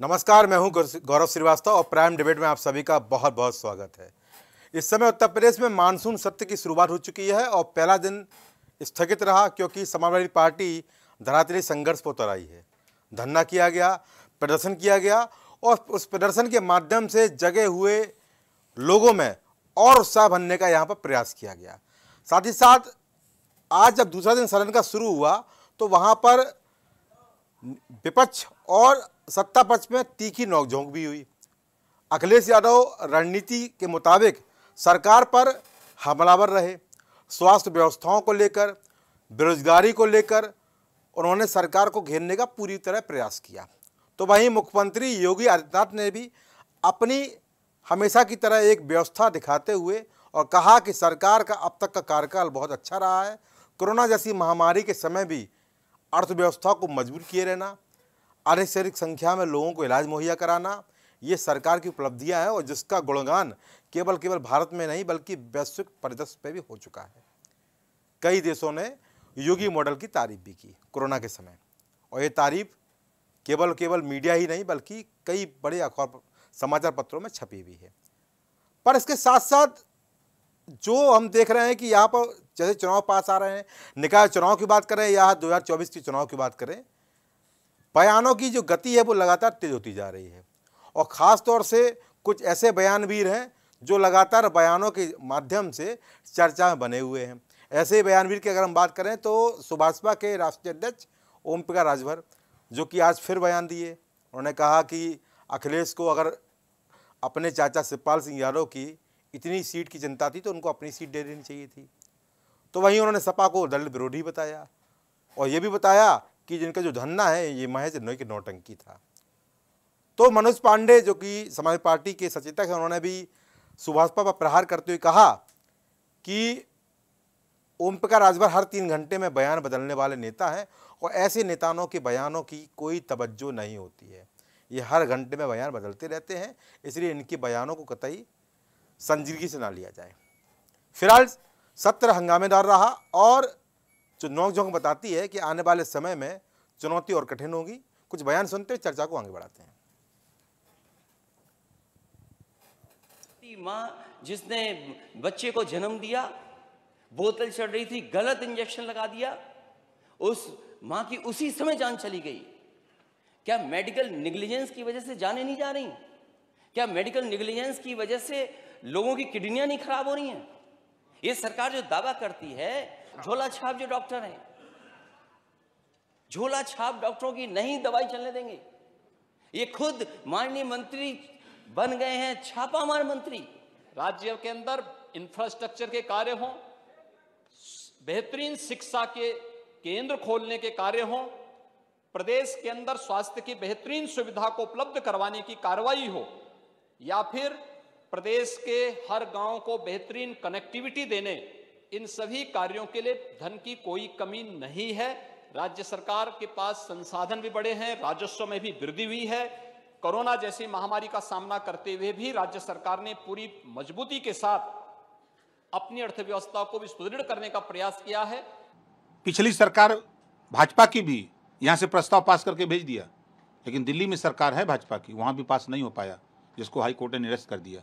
नमस्कार, मैं हूँ गौरव श्रीवास्तव और प्राइम डिबेट में आप सभी का बहुत बहुत स्वागत है। इस समय उत्तर प्रदेश में मानसून सत्र की शुरुआत हो चुकी है और पहला दिन स्थगित रहा क्योंकि समाजवादी पार्टी धरातली संघर्ष पर उतर आई है। धरना किया गया, प्रदर्शन किया गया और उस प्रदर्शन के माध्यम से जगे हुए लोगों में और उत्साह बनने का यहाँ पर प्रयास किया गया। साथ ही साथ, आज जब दूसरा दिन सदन का शुरू हुआ तो वहाँ पर विपक्ष और सत्ता पक्ष में तीखी नोकझोंक भी हुई। अखिलेश यादव रणनीति के मुताबिक सरकार पर हमलावर रहे। स्वास्थ्य व्यवस्थाओं को लेकर, बेरोजगारी को लेकर उन्होंने सरकार को घेरने का पूरी तरह प्रयास किया। तो वहीं मुख्यमंत्री योगी आदित्यनाथ ने भी अपनी हमेशा की तरह एक व्यवस्था दिखाते हुए और कहा कि सरकार का अब तक का कार्यकाल बहुत अच्छा रहा है। कोरोना जैसी महामारी के समय भी अर्थव्यवस्था को मज़बूत किए रहना अधिक संख्या में लोगों को इलाज मुहैया कराना, ये सरकार की उपलब्धियाँ हैं और जिसका गुणगान केवल केवल भारत में नहीं बल्कि वैश्विक परिदृश्य पे भी हो चुका है। कई देशों ने योगी मॉडल की तारीफ़ भी की कोरोना के समय। और ये तारीफ़ केवल केवल मीडिया ही नहीं बल्कि कई बड़े अखबार समाचार पत्रों में छपी हुई है। पर इसके साथ साथ जो हम देख रहे हैं कि यहाँ पर जैसे चुनाव पास आ रहे हैं, निकाय चुनाव की बात करें या 2024 के चुनाव की बात करें बयानों की जो गति है वो लगातार तेज होती जा रही है। और ख़ास तौर से कुछ ऐसे बयानवीर हैं जो लगातार बयानों के माध्यम से चर्चा में बने हुए हैं। ऐसे बयानवीर की अगर हम बात करें तो सुभाषपा के राष्ट्रीय अध्यक्ष ओम प्रकाश राजभर, जो कि आज फिर बयान दिए। उन्होंने कहा कि अखिलेश को अगर अपने चाचा शिवपाल सिंह यादव की इतनी सीट की चिंता थी तो उनको अपनी सीट दे देनी चाहिए थी। तो वहीं उन्होंने सपा को दल विरोधी बताया और ये भी बताया कि जिनका जो धरना है, ये महज की नौटंकी था। तो मनोज पांडे, जो कि समाज पार्टी के सचेतक हैं, उन्होंने भी सुभाषपा पर प्रहार करते हुए कहा कि ओम प्रकाश राजभर हर तीन घंटे में बयान बदलने वाले नेता हैं और ऐसे नेताओं के बयानों की कोई तवज्जो नहीं होती है। ये हर घंटे में बयान बदलते रहते हैं, इसलिए इनके बयानों को कतई संजीदगी से ना लिया जाए। फ़िलहाल सत्र हंगामेदार रहा और जो नोकझोंक बताती है कि आने वाले समय में चुनौती और कठिन होगी। कुछ बयान सुनते चर्चा को आगे बढ़ाते हैं। माँ जिसने बच्चे को जन्म दिया, बोतल चढ़ रही थी, गलत इंजेक्शन लगा दिया, उस माँ की उसी समय जान चली गई। क्या मेडिकल निग्लिजेंस की वजह से जाने नहीं जा रही? क्या मेडिकल निग्लिजेंस की वजह से लोगों की किडनियाँ नहीं खराब हो रही हैं? ये सरकार जो दावा करती है, झोला छाप जो डॉक्टर हैं झोला छाप डॉक्टरों की नहीं, दवाई चलने देंगे। ये खुद माननीय मंत्री बन गए हैं, छापामार मंत्री। राज्य के अंदर इंफ्रास्ट्रक्चर के कार्य हों, बेहतरीन शिक्षा के केंद्र खोलने के कार्य हों, प्रदेश के अंदर स्वास्थ्य की बेहतरीन सुविधा को उपलब्ध करवाने की कार्रवाई हो, या फिर प्रदेश के हर गाँव को बेहतरीन कनेक्टिविटी देने, इन सभी कार्यों के लिए धन की कोई कमी नहीं है। राज्य सरकार के पास संसाधन भी बड़े हैं, राजस्व में भी वृद्धि हुई है। कोरोना जैसी महामारी का सामना करते हुए भी राज्य सरकार ने पूरी मजबूती के साथ अपनी अर्थव्यवस्था को भी सुदृढ़ करने का प्रयास किया है। पिछली सरकार भाजपा की भी यहाँ से प्रस्ताव पास करके भेज दिया, लेकिन दिल्ली में सरकार है भाजपा की, वहाँ भी पास नहीं हो पाया, जिसको हाई कोर्ट ने निरस्त कर दिया।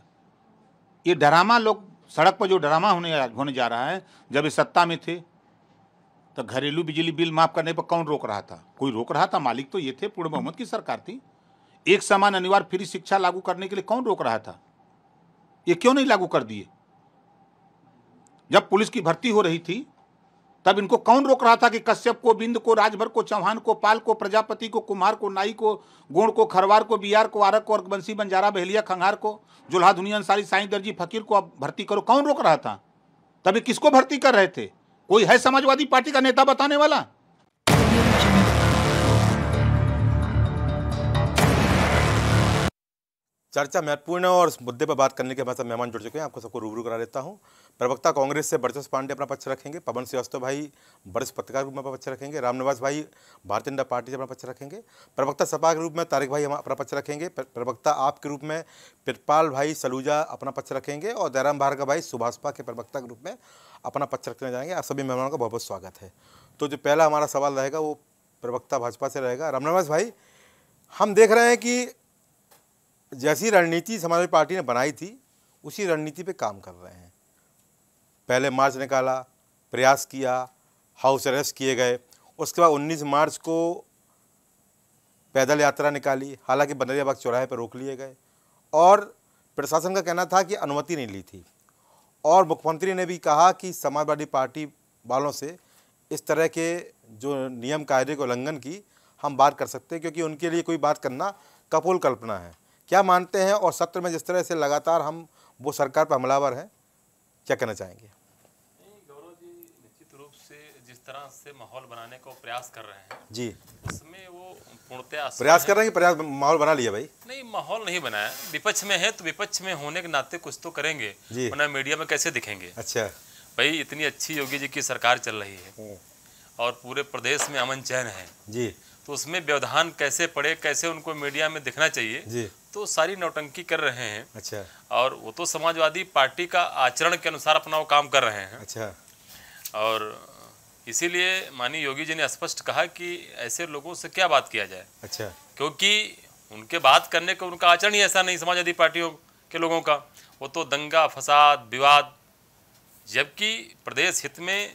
ये ड्रामा लोग, सड़क पर जो ड्रामा होने होने जा रहा है, जब ये सत्ता में थे तो घरेलू बिजली बिल माफ़ करने पर कौन रोक रहा था? कोई रोक रहा था? मालिक तो ये थे, पूर्ण बहुमत की सरकार थी। एक समान अनिवार्य फ्री शिक्षा लागू करने के लिए कौन रोक रहा था? ये क्यों नहीं लागू कर दिए? जब पुलिस की भर्ती हो रही थी, तब इनको कौन रोक रहा था कि कश्यप को, बिंद को, राजभर को, चौहान को, पाल को, प्रजापति को, कुमार को, नाई को, गोड़ को, खरवार को, बिहार को, आरक को बंसी बंजारा, बहलिया, खंगार को, जुल्हा दुनिया अंसारी, साई दर्जी, फकीर को अब भर्ती करो। कौन रोक रहा था? तभी किसको भर्ती कर रहे थे? कोई है समाजवादी पार्टी का नेता बताने वाला? चर्चा महत्वपूर्ण और मुद्दे पर बात करने के बाद मेहमान जुड़ चुके हैं। आपको सबको रूबरू करा देता हूँ। प्रवक्ता कांग्रेस से बरजस पांडे अपना पक्ष रखेंगे। पवन श्रीवास्तव भाई वरिष्ठ पत्रकार रूप में अपना पक्ष रखेंगे। रामनिवास भाई भारतीय जनता पार्टी से अपना पक्ष रखेंगे। प्रवक्ता सपा के रूप में तारिक भाई अपना पक्ष रखेंगे। प्रवक्ता आप के रूप में पिरपाल भाई सलूजा अपना पक्ष रखेंगे और दयाराम भार्गव भाई सुभाषपा के प्रवक्ता के रूप में अपना पक्ष रखने जाएँगे। आप सभी मेहमानों का बहुत बहुत स्वागत है। तो जो पहला हमारा सवाल रहेगा वो प्रवक्ता भाजपा से रहेगा। रामनिवास भाई, हम देख रहे हैं कि जैसी रणनीति समाजवादी पार्टी ने बनाई थी, उसी रणनीति पे काम कर रहे हैं। पहले मार्च निकाला, प्रयास किया, हाउस अरेस्ट किए गए। उसके बाद 19 मार्च को पैदल यात्रा निकाली, हालाँकि बनरियाबाग चौराहे पर रोक लिए गए। और प्रशासन का कहना था कि अनुमति नहीं ली थी। और मुख्यमंत्री ने भी कहा कि समाजवादी पार्टी वालों से इस तरह के जो नियम कायदे को उल्लंघन की, हम बात कर सकते हैं, क्योंकि उनके लिए कोई बात करना कपोल कल्पना है। क्या मानते हैं और सत्र में जिस तरह से लगातार हम वो सरकार पर हमलावर हैं क्या कहना चाहेंगे? गौरव जी निश्चित रूप से जिस तरह से माहौल बनाने को प्रयास कर रहे हैं जी। उसमें वो पूर्णतया प्रयास कर रहे हैं कि प्रयास माहौल बना लिया भाई? नहीं माहौल नहीं बनाया। विपक्ष में है तो विपक्ष में होने के नाते कुछ तो करेंगे। वरना मीडिया में कैसे दिखेंगे? अच्छा। भाई इतनी अच्छी योगी जी की सरकार चल रही है और पूरे प्रदेश में अमन चैन है। जी। तो उसमें व्यवधान कैसे पड़े कैसे उनको मीडिया में दिखना चाहिए जी। तो सारी नौटंकी कर रहे हैं। अच्छा। और वो तो समाजवादी पार्टी का आचरण के अनुसार अपना वो काम कर रहे हैं। अच्छा। और इसीलिए माननीय योगी जी ने स्पष्ट कहा कि ऐसे लोगों से क्या बात किया जाए। अच्छा। क्योंकि उनके बात करने का उनका आचरण ही ऐसा नहीं समाजवादी पार्टियों के लोगों का। वो तो दंगा फसाद विवाद जबकि प्रदेश हित में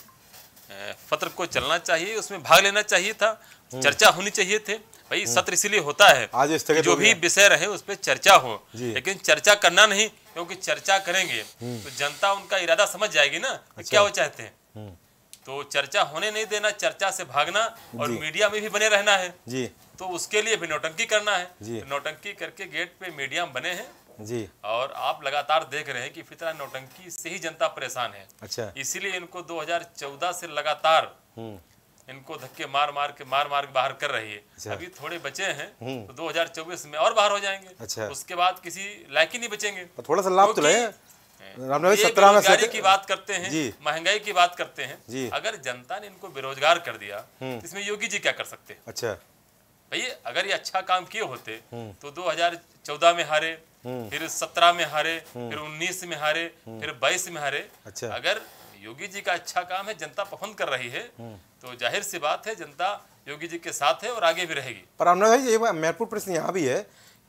पत्र को चलना चाहिए उसमें भाग लेना चाहिए था। चर्चा होनी चाहिए थे। भाई सत्र इसीलिए होता है आज जो भी विषय रहे उस पर चर्चा हो। लेकिन चर्चा करना नहीं क्योंकि चर्चा करेंगे तो जनता उनका इरादा समझ जाएगी ना कि क्या वो चाहते हैं। तो चर्चा होने नहीं देना चर्चा से भागना और मीडिया में भी बने रहना है। जी। तो उसके लिए भी नौटंकी करना है। जी। तो नौटंकी करके गेट पे मीडिया बने हैं। जी। और आप लगातार देख रहे हैं कि फितरा नौटंकी से ही जनता परेशान है। अच्छा। इसीलिए इनको 2014 से लगातार हम्म। इनको धक्के मार मार के मार मार के बाहर कर रही है अच्छा। अभी थोड़े बचे हैं हम्म। तो 2024 में और बाहर हो जाएँगे अच्छा। उसके बाद किसी लायक ही नहीं बचेंगे थोड़ा सा लाभ तो बेरोजगारी की बात करते हैं महँगाई की बात करते हैं अगर जनता ने इनको बेरोजगार कर दिया हम्म। तो इसमें योगी जी क्या कर सकते हैं अच्छा भैया अगर ये अच्छा काम किए होते हम्म। तो 2014 में हारे फिर 17 में हारे फिर 19 में हारे फिर 22 में हारे। अच्छा। अगर योगी जी का अच्छा काम है जनता पसंद कर रही है। तो ज़ाहिर सी बात है जनता योगी जी के साथ है और आगे भी रहेगी। पर रामनगर भाई ये महत्वपूर्ण प्रश्न यहाँ भी है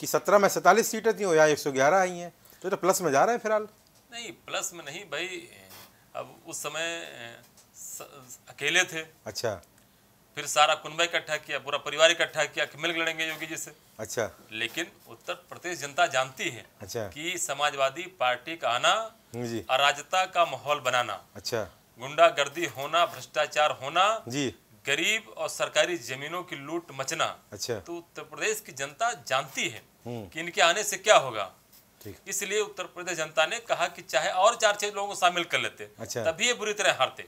कि सत्रह में सैतालीस सीटें थी और यहाँ एक सौ ग्यारह आई हैं। तो तो प्लस में जा रहे हैं फ़िलहाल। नहीं प्लस में नहीं भाई। अब उस समय स- अकेले थे। अच्छा। फिर सारा कुनबा इकट्ठा किया पूरा परिवार इकट्ठा किया कि मिल लड़ेंगे योगी जी से। अच्छा। लेकिन उत्तर प्रदेश जनता जानती है अच्छा। कि समाजवादी पार्टी का आना जी। अराजकता का माहौल बनाना अच्छा। गुंडागर्दी होना भ्रष्टाचार होना जी। गरीब और सरकारी जमीनों की लूट मचना अच्छा। तो उत्तर प्रदेश की जनता जानती है हम्म। कि इनके आने से क्या होगा। इसलिए उत्तर प्रदेश जनता ने कहा कि चाहे और चार छह लोगों को शामिल कर लेते अच्छा। तभी ये बुरी तरह हारते।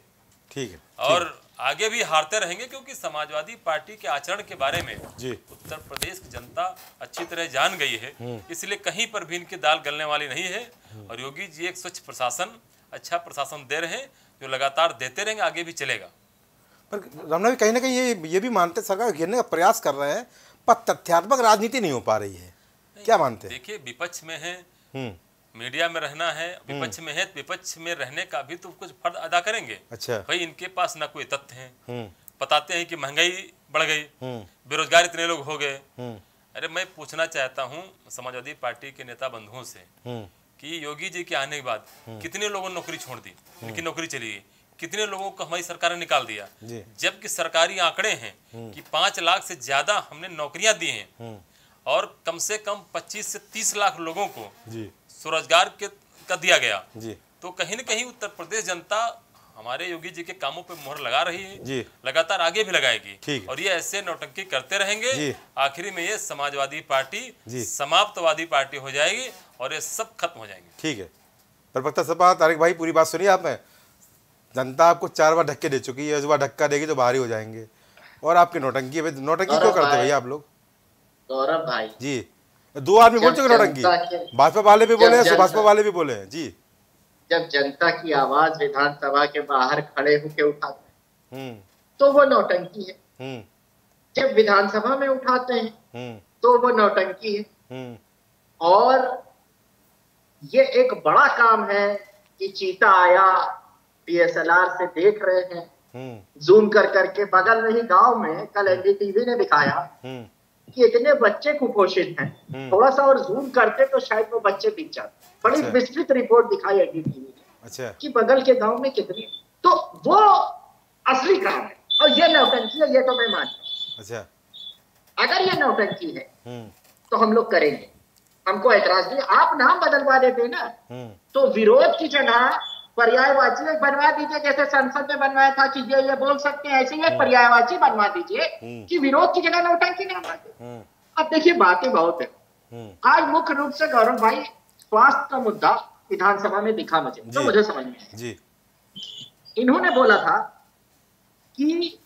ठीक है और आगे भी हारते रहेंगे क्योंकि समाजवादी पार्टी के आचरण के बारे में जी। उत्तर प्रदेश की जनता अच्छी तरह जान गई है। इसलिए कहीं पर भी इनकी दाल गलने वाली नहीं है। और योगी जी एक स्वच्छ प्रशासन अच्छा प्रशासन दे रहे हैं जो लगातार देते रहेंगे आगे भी चलेगा। पर रामनगर भाई कहीं ना कहीं ये ये भी मानते सरकार घेरने का प्रयास कर रहे हैं पर तथ्यात्मक राजनीति नहीं हो पा रही है। क्या मानते हैं? देखिए विपक्ष में है। हम्म। मीडिया में रहना है विपक्ष में है तो विपक्ष में रहने का भी तो कुछ फ़र्ज़ अदा करेंगे। अच्छा। भाई इनके पास ना कोई तथ्य है। हम्म। बताते हैं कि महँगाई बढ़ गई हम्म। बेरोजगार इतने लोग हो गए। हम्म। अरे मैं पूछना चाहता हूँ समाजवादी पार्टी के नेता बंधुओं से हम्म। कि योगी जी के आने के बाद कितने लोगों ने नौकरी छोड़ दी? उनकी नौकरी चली गई। कितने लोगों को हमारी सरकार ने निकाल दिया? जबकि सरकारी आंकड़े हैं कि पाँच लाख से ज़्यादा हमने नौकरियाँ दी हैं। हम्म। और कम से कम 25 से 30 लाख लोगों को जी। स्वरोजगार के का दिया गया। जी। तो कहीं न कहीं उत्तर प्रदेश जनता हमारे योगी जी के कामों पे मोहर लगा रही है। जी। लगातार आगे भी लगाएगी। ठीक। और ये ऐसे नौटंकी करते रहेंगे। जी। आखिरी में ये समाजवादी पार्टी जी। समाप्तवादी पार्टी हो जाएगी और ये सब खत्म हो जाएँगे। ठीक है। प्रवक्ता सपा तारिक भाई पूरी बात सुनिए आपने जनता आपको चार बार धक्के दे चुकी है इस बार धक्का देगी तो बाहर ही हो जाएँगे। और आपकी नौटंकी नौटंकी क्यों करते भैया आप लोग? गौरव भाई। जी। दो आदमी बोल चुके नौटंकी भाजपा वाले भी बोले हैं सुभाषपा वाले भी बोले जी। जब जनता की आवाज़ विधानसभा के बाहर खड़े होकर उठाते हैं हम्म। तो वो नौटंकी है। हम्म। जब विधानसभा में उठाते हैं हम्म। तो वो नौटंकी है। और ये एक बड़ा काम है कि चीता आया पीएसएलआर से देख रहे हैं। जूम कर करके बगल में ही गाँव में कल एनडीटीवी ने दिखाया कि इतने बच्चे कुपोषित हैं। हम्म। थोड़ा सा और जूम करते तो शायद वो बच्चे दिख जाते। बड़ी अच्छा। विस्तृत रिपोर्ट दिखाई एनडीटीवी ने अच्छा। कि बगल के गाँव में कितनी तो वो असली काम है। और ये नौटंकी है ये तो मैं मानता हूँ। अच्छा। अगर ये नौटंकी है हम्म। तो हम लोग करेंगे। हमको ऐतराज नहीं आप नाम बदलवा देते ना। हम्म। तो विरोध की जगह पर्यायवाची एक बनवा दीजिए जैसे संसद में बनवाया था कि ये ये बोल सकते हैं ऐसे ही एक पर्यायवाची बनवा दीजिए हम्म। कि विरोध की जगह नौटंकी ना माने हम्म। अब देखिए बातें बहुत है। हम्म। आज मुख्य रूप से गौरव भाई स्वास्थ्य का मुद्दा विधानसभा में दिखा मुझे तो मुझे समझ में। जी। इन्होंने बोला था कि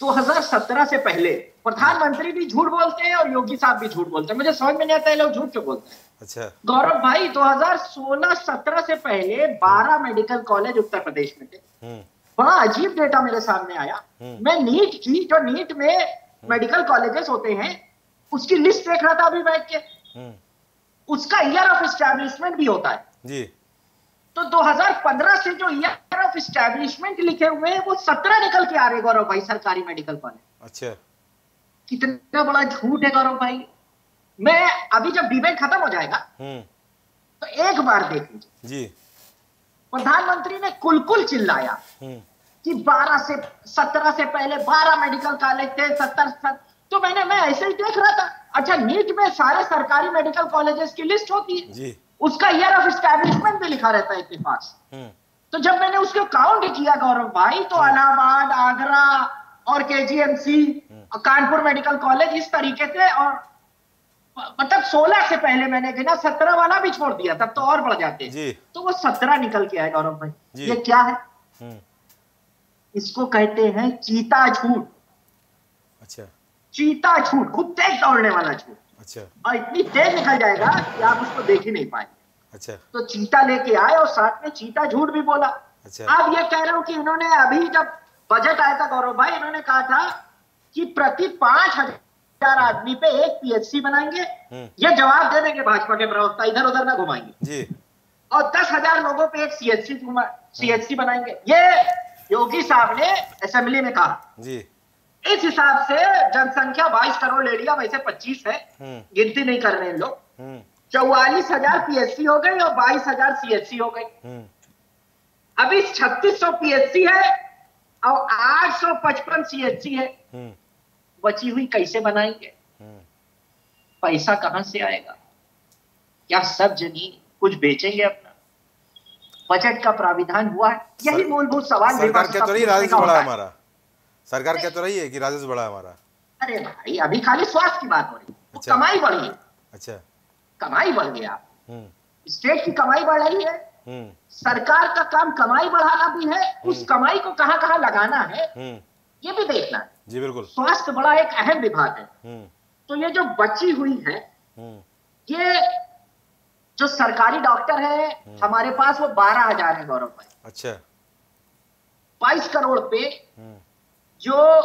2017 से पहले प्रधानमंत्री भी झूठ बोलते हैं और योगी साहब भी झूठ बोलते हैं। मुझे समझ में नहीं आता ये लोग झूठ क्यों बोलते हैं? अच्छा। गौरव भाई 2016-17 से पहले 12 मेडिकल कॉलेज उत्तर प्रदेश में थे। हम्म। बड़ा अजीब डेटा मेरे सामने आया। हम्म। मैं नीट की जो नीट में मेडिकल कॉलेजेस होते हैं उसकी लिस्ट देख रहा था अभी बैठ के। हम्म। उसका ईयर ऑफ़ स्टैब्लिशमेंट भी होता है। जी। तो 2015 से जो ईयर ऑफ़ स्टैब्लिशमेंट लिखे हुए हैं वो 17 निकल के आ रहे गौरव भाई सरकारी मेडिकल कॉलेज। अच्छा। कितना बड़ा झूठ है गौरव भाई। मैं अभी जब डिबेट खत्म हो जाएगा हम्म। तो एक बार देख लीजिए। प्रधानमंत्री ने कुल कुल चिल्लाया हम्म। कि 12 से 17 से पहले 12 मेडिकल कॉलेज थे 70 सत, तो मैंने मैं ऐसे ही देख रहा था। अच्छा नीट में सारे सरकारी मेडिकल कॉलेजेस की लिस्ट होती है। जी। उसका ईयर ऑफ़ एस्टैब्लिशमेंट भी लिखा रहता है इतने पास। हम्म। तो जब मैंने उसको काउंट किया गौरव भाई तो इलाहाबाद आगरा और केजीएमसी कानपुर मेडिकल कॉलेज इस तरीके से और मतलब 16 से पहले मैंने गिना 17 वाला भी छोड़ दिया तब तो और बढ़ जाते जी। तो वो 17 निकल के आए गौरव भाई। ये क्या है? हम्म। इसको कहते हैं चीता झूठ। अच्छा। चीता झूठ खूब तेज दौड़ने वाला झूठ। अच्छा। और इतनी तेज निकल जाएगा कि आप उसको देख ही नहीं पाएँगे। अच्छा। तो चीता लेके आए और साथ में चीता झूठ भी बोला। अच्छा। आप ये कह रहे हो कि इन्होंने अभी जब बजट आया था गौरव भाई इन्होंने कहा था कि प्रति पाँच हज़ार आदमी पे एक पीएचसी बनाएँगे। हम्म। ये जवाब दे देंगे भाजपा के प्रवक्ता इधर उधर ना घुमाएँगे। जी। और दस हज़ार लोगों पे एक सीएचसी सीएचसी बनाएँगे। ये योगी साहब ने असेंबली में कहा। जी। इस हिसाब से जनसंख्या 22 करोड़ एरिया वैसे 25 है। हम्म। गिनती नहीं कर रहे हैं लोग। हम्म। चौवालीस हज़ार पीएचसी हो गई और बाईस हज़ार सीएचसी हो गई अभी छत्तीस सौ पीएचसी है और आठ सौ पचपन सीएचसी है। बची हुई कैसे बनाएँगे? हम्म। पैसा कहाँ से आएगा? क्या सब ज़मीन कुछ बेचेंगे अपना? बजट का प्राविधान हुआ है? यही मूलभूत सवाल सरकार क्या तो रही राजस्व बढ़ा। हमारा। सरकार क्या तो रही है कि राजस्व बढ़ा हमारा। अरे भाई अभी खाली स्वास्थ्य की बात हो रही है। अच्छा। कमाई बढ़ी अच्छा। कमाई बढ़ गया। हम्म। स्टेट की कमाई बढ़ रही है। हम्म। सरकार का काम कमाई बढ़ाना भी है। उस कमाई को कहाँ कहाँ लगाना है ये भी देखना है। जी बिल्कुल। स्वास्थ्य बड़ा एक अहम विभाग है। हम्म। तो ये जो बची हुई है हम्म। ये जो सरकारी डॉक्टर है हमारे पास वो बारह हज़ार है गौरव भाई। अच्छा। बाईस करोड़ पे हम्म। जो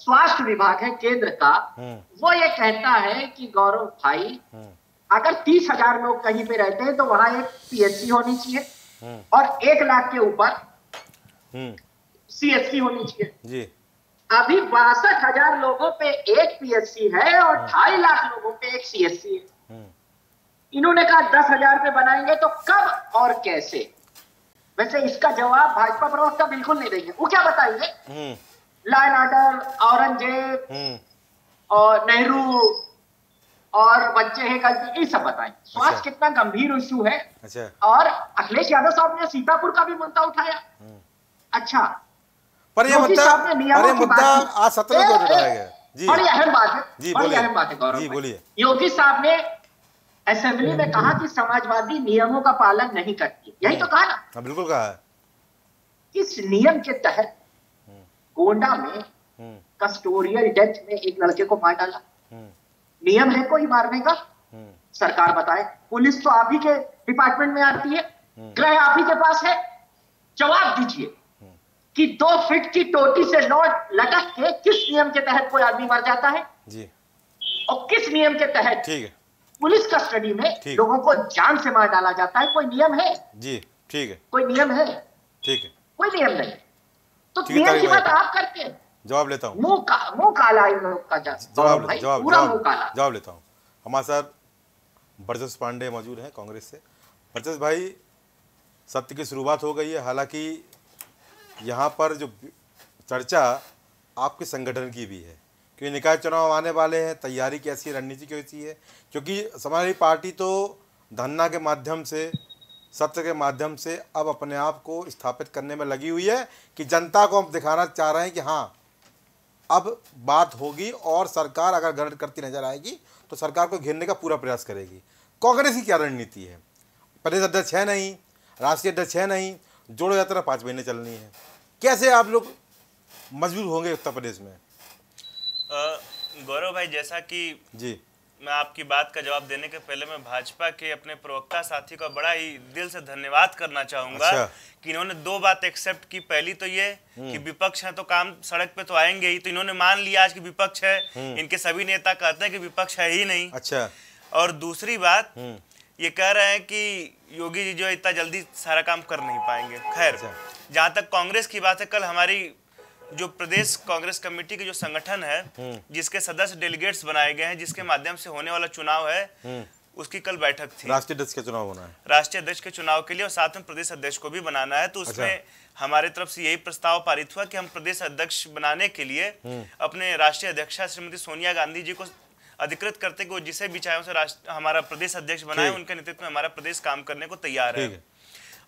स्वास्थ्य विभाग है केंद्र का हम्म। वो ये कहता है कि गौरव भाई हम्म। अगर तीस हज़ार लोग कहीं पे रहते हैं तो वहाँ एक पीएचसी होनी चाहिए हम्म। और एक लाख के ऊपर हम्म। सीएचसी होनी चाहिए। जी। अभी बासठ हज़ार लोगों पे एक पीएचसी है और ढाई लाख लोगों पे एक सीएचसी है। हम्म इन्होंने कहा दस हज़ार पे बनाएँगे तो कब और कैसे? वैसे इसका जवाब भाजपा प्रवक्ता बिल्कुल नहीं देंगे। वो क्या बताएँगे? हम्म लॉ एंड ऑर्डर औरंगज़ेब और नेहरू और बच्चे हैं गलती ये सब बताएँ। स्वास्थ्य अच्छा। कितना गंभीर इश्यू है। अच्छा। और अखिलेश यादव साहब ने सीतापुर का भी मुद्दा उठाया। अच्छा पर ये मुद्दा की मुद्दा आज सत्रह को उठाया गया। जी। बड़ी अहम बात है। जी, बड़ी। अहम बात है गौरव जी, बोलिए। योगी साहब ने असेंबली में कहा कि समाजवादी नियमों का पालन नहीं करती। यही तो कहा ना। हाँ बिल्कुल कहा है। इस नियम के तहत गोंडा में हम्म। कस्टोरियल डेथ में एक लड़के को मार डाला। हम्म। नियम है कोई मारने का? हम्म। सरकार बताए। पुलिस तो आप ही के डिपार्टमेंट में आती है। हम्म। गृह आप ही के पास है। जवाब दीजिए। कि दो फीट की टोटी से नोट लटक के किस नियम के तहत कोई आदमी मर जाता है? जी। और किस नियम के तहत? ठीक है। पुलिस कस्टडी में लोगों को जान से मार डाला जाता है। कोई नियम है? जी ठीक है। कोई नियम है? ठीक है। कोई नियम नहीं। तो नियम की बात आप करते हैं जवाब लेता हूँ। मुँह का मुँह काला इन लोग का जवाब जवाब जवाब लेता हूँ। हमारे साथ बरजस पांडे मौजूद हैं कांग्रेस से। बरजस भाई सत्य की शुरुआत हो गई है। हालाँकि यहाँ पर जो चर्चा आपके संगठन की भी है, क्योंकि निकाय चुनाव आने वाले हैं, तैयारी कैसी है रणनीति कैसी है, क्योंकि समाजवादी पार्टी तो धन्ना के माध्यम से, सत्य के माध्यम से अब अपने आप को स्थापित करने में लगी हुई है कि जनता को हम दिखाना चाह रहे हैं कि हाँ अब बात होगी और सरकार अगर गलत करती नज़र आएगी तो सरकार को घेरने का पूरा प्रयास करेगी। कांग्रेस की क्या रणनीति है? प्रदेश अध्यक्ष है नहीं, राष्ट्रीय अध्यक्ष है नहीं, जोड़ो यात्रा पाँच महीने चलनी है। कैसे आप लोग मज़बूत होंगे उत्तर प्रदेश में? गौरव भाई जैसा कि जी। मैं आपकी बात का जवाब देने के पहले मैं भाजपा के अपने प्रवक्ता साथी का बड़ा ही दिल से धन्यवाद करना चाहूँगा अच्छा। कि इन्होंने दो बात एक्सेप्ट की। पहली तो ये कि विपक्ष है तो काम सड़क पे तो आएँगे ही तो इन्होंने मान लिया आज कि विपक्ष है। इनके सभी नेता कहते हैं कि विपक्ष है ही नहीं। अच्छा। और दूसरी बात ये कह रहे हैं कि योगी जी जो इतना जल्दी सारा काम कर नहीं पाएँगे। खैर। अच्छा। जहाँ तक कांग्रेस की बात है कल हमारी जो प्रदेश कांग्रेस कमेटी के जो संगठन है जिसके सदस्य डेलीगेट्स बनाए गए हैं जिसके माध्यम से होने वाला चुनाव है उसकी कल बैठक थी। राष्ट्रीय अध्यक्ष के चुनाव होना है। राष्ट्रीय अध्यक्ष के चुनाव के लिए और साथ में प्रदेश अध्यक्ष को भी बनाना है। तो उसमें अच्छा। हमारे तरफ़ से यही प्रस्ताव पारित हुआ कि हम प्रदेश अध्यक्ष बनाने के लिए अपने राष्ट्रीय अध्यक्षा श्रीमती सोनिया गांधी जी को अधिकृत करते कि वो जिसे भी चाहे उसे हमारा प्रदेश अध्यक्ष बनाए उनके नेतृत्व में हमारा प्रदेश काम करने को तैयार है।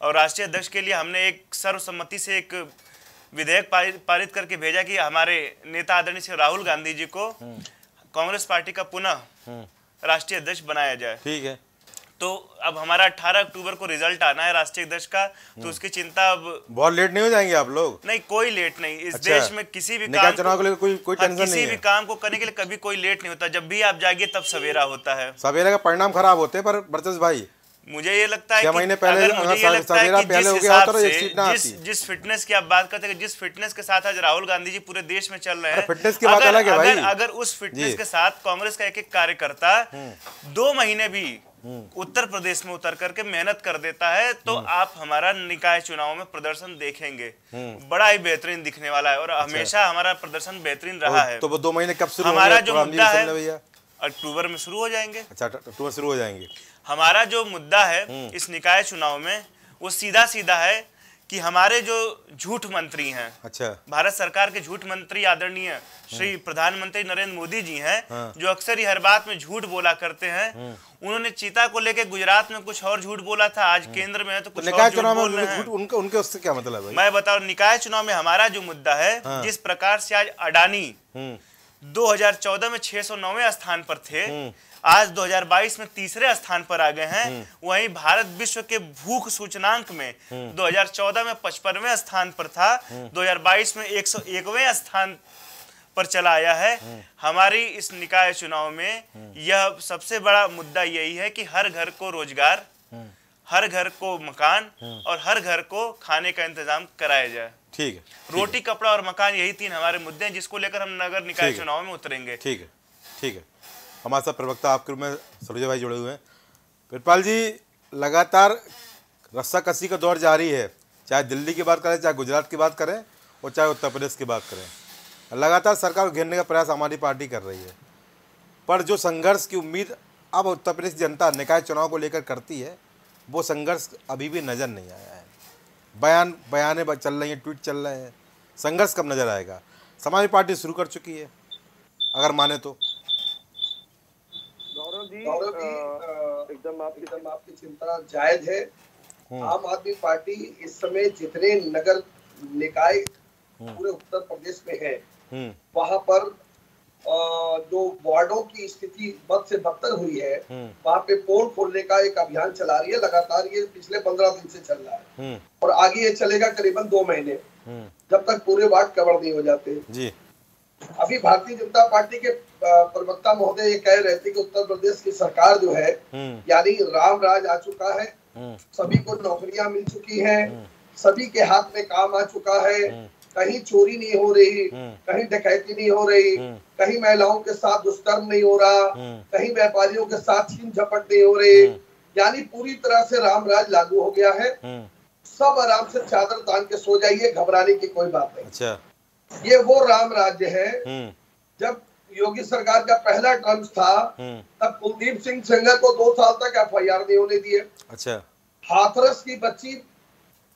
और राष्ट्रीय अध्यक्ष के लिए हमने एक सर्वसम्मति से एक विधेयक पारित करके भेजा कि हमारे नेता आदरणीय श्री राहुल गांधी जी को कांग्रेस पार्टी का पुनः राष्ट्रीय अध्यक्ष बनाया जाए। ठीक है। तो अब हमारा 18 अक्टूबर को रिज़ल्ट आना है राष्ट्रीय अध्यक्ष का तो उसकी चिंता अब बहुत लेट नहीं हो जाएँगे आप लोग? नहीं कोई लेट नहीं। इस अच्छा। देश में किसी भी काम चुनाव को लेकर कोई कोई हाँ, टेंशन किसी नहीं भी काम को करने के लिए कभी कोई लेट नहीं होता। जब भी आप जागिए तब सवेरा होता है। सवेरा का परिणाम खराब होते हैं पर बरजस भाई। मुझे ये लगता है कि महीने पहले अगर मुझे ये लगता है कि जिस हो हिसाब तो से जिस जिस फिटनेस की आप बात करते हैं जिस फिटनेस के साथ आज राहुल गांधी जी पूरे देश में चल रहे हैं फिटनेस की बात अलग है भाई। अगर अगर उस फिटनेस के साथ कांग्रेस का एक एक कार्यकर्ता दो महीने भी उत्तर प्रदेश में उतर करके मेहनत कर देता है तो आप हमारा निकाय चुनाव में प्रदर्शन देखेंगे। बड़ा ही बेहतरीन दिखने वाला है और हमेशा हमारा प्रदर्शन बेहतरीन रहा है। तो दो महीने कब शुरू हमारा जो मुद्दा है अक्टूबर में शुरू हो जाएँगे। अच्छा टूर शुरू हो जाएँगे। हमारा जो मुद्दा है इस निकाय चुनाव में वो सीधा सीधा है कि हमारे जो झूठ मंत्री हैं अच्छा। भारत सरकार के झूठ मंत्री आदरणीय श्री प्रधानमंत्री नरेंद्र मोदी जी हैं हाँ। जो अक्सर ही हर बात में झूठ बोला करते हैं। उन्होंने चीता को लेकर गुजरात में कुछ और झूठ बोला था आज केंद्र में है तो तो कुछ निकाय चुनाव में उनके झूठ- उनके उनके उससे क्या मतलब है मैं बताऊँ निकाय चुनाव में हमारा जो मुद्दा है हाँ। जिस प्रकार से आज अडानी हम्म। 2014 में 609वें स्थान पर थे आज 2022 में तीसरे स्थान पर आ गए हैं। वहीं भारत विश्व के भूख सूचनांक में 2014 में पचपनवें स्थान पर था। 2022 में 101वें स्थान पर चला आया है। हमारी इस निकाय चुनाव में यह सबसे बड़ा मुद्दा यही है कि हर घर को रोज़गार हर घर को मकान और हर घर को खाने का इंतज़ाम कराया जाए। ठीक है। रोटी कपड़ा और मकान यही तीन हमारे मुद्दे हैं जिसको लेकर हम नगर निकाय चुनाव में उतरेंगे। ठीक है। ठीक है। हमारे साथ प्रवक्ता आपके रूप में सरोजा भाई जुड़े हुए हैं। कृपाल जी, लगातार रस्सा कसी का दौर जारी है। चाहे दिल्ली की बात करें, चाहे गुजरात की बात करें, और चाहे उत्तर प्रदेश की बात करें। लगातार सरकार को घेरने का प्रयास हमारी पार्टी कर रही है। पर जो संघर्ष की उम्मीद अब उत्तर प्रदेश जनता निकाय चुनाव को लेकर करती है, वो संघर्ष अभी भी नज़र नहीं आया है। बयान, बयाने चल रही हैं, ट्वीट चल रहे हैं। संघर्ष कब नज़र आएगा? समाजवादी पार्टी शुरू कर चुकी है, अगर माने तो। गौरव जी एकदम आपकी एकदम आपकी चिंता जायज़ है। आम आदमी पार्टी इस समय जितने नगर निकाय पूरे उत्तर प्रदेश में है हम्म। वहाँ पर जो वार्डो की स्थिति बद से बदतर हुई है वहाँ पे पोल खोलने का एक अभियान चला रही है लगातार ये पिछले पंद्रह दिन से चल रहा है। हम्म। और आगे ये चलेगा करीबन दो महीने हम्म। जब तक पूरे वार्ड कवर नहीं हो जाते। जी। अभी भारतीय जनता पार्टी के प्रवक्ता महोदय ये कह रहे थे कि उत्तर प्रदेश की सरकार जो है हम्म। यानी राम राज आ चुका है। हम्म। सभी को नौकरियाँ मिल चुकी हैं। सभी के हाथ में काम आ चुका है। कहीं चोरी नहीं हो रही कहीं डकैती नहीं हो रही कहीं महिलाओं के साथ दुष्कर्म नहीं हो रहा कहीं व्यापारियों के साथ छीन झपट नहीं हो रही। यानी पूरी तरह से राम राज लागू हो गया है। हम्म। सब आराम से चादर तान के सो जाइए घबराने की कोई बात नहीं। अच्छा। ये वो राम राज्य है। हम्म। जब योगी सरकार का पहला टर्म था हम्म। तब कुलदीप सिंह सेंगर को दो साल तक एफ़ आई आर नहीं होने दिए। अच्छा। हाथरस की बच्ची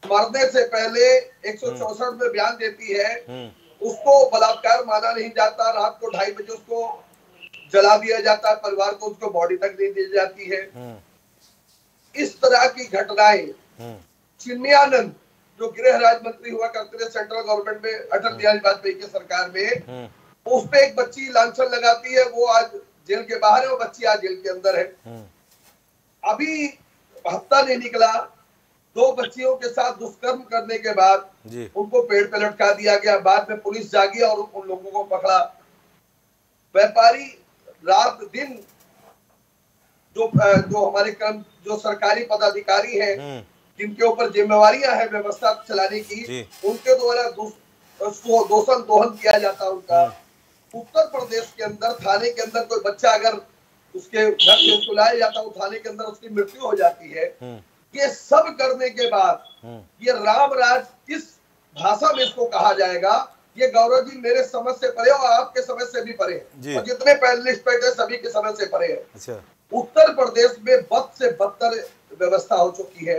मरने से पहले एक में बयान देती है हम्म। उसको बलात्कार माना नहीं जाता रात को ढाई बजे उसको जला दिया जाता है परिवार को उसको बॉडी तक नहीं दी जाती है। हम्म। इस तरह की घटनाएँ हम्म। चिन्मयानंद जो गृह राज्य मंत्री हुआ करते थे सेंट्रल गवर्नमेंट में अटल बिहारी वाजपेयी की सरकार में हम्म। उस पर एक बच्ची लांछन लगाती है वो आज जेल के बाहर है वो बच्ची आज जेल के अंदर है। हम्म। अभी हफ़्ता नहीं निकला दो बच्चियों के साथ दुष्कर्म करने के बाद उनको पेड़ पे लटका दिया गया बाद में पुलिस जागी और उन लोगों को पकड़ा। व्यापारी रात दिन जो जो हमारे कर्म जो सरकारी पदाधिकारी हैं हम्म। जिनके ऊपर जिम्मेवारियाँ हैं व्यवस्था चलाने की उनके द्वारा दोषण दोहन किया जाता है उनका। उत्तर प्रदेश के अंदर थाने के अंदर कोई बच्चा अगर उसके घर से उसको लाया जाता है थाने के अंदर उसकी मृत्यु हो जाती है। हम्म। ये सब करने के बाद हम्म। ये राम राज किस भाषा में इसको कहा जाएगा ये गौरव जी मेरे समझ से परे और आपके समझ से भी परे और जितने पैनलिस्ट बैठे सभी के समझ से परे है। अच्छा। उत्तर प्रदेश में बद से बदतर व्यवस्था हो चुकी है।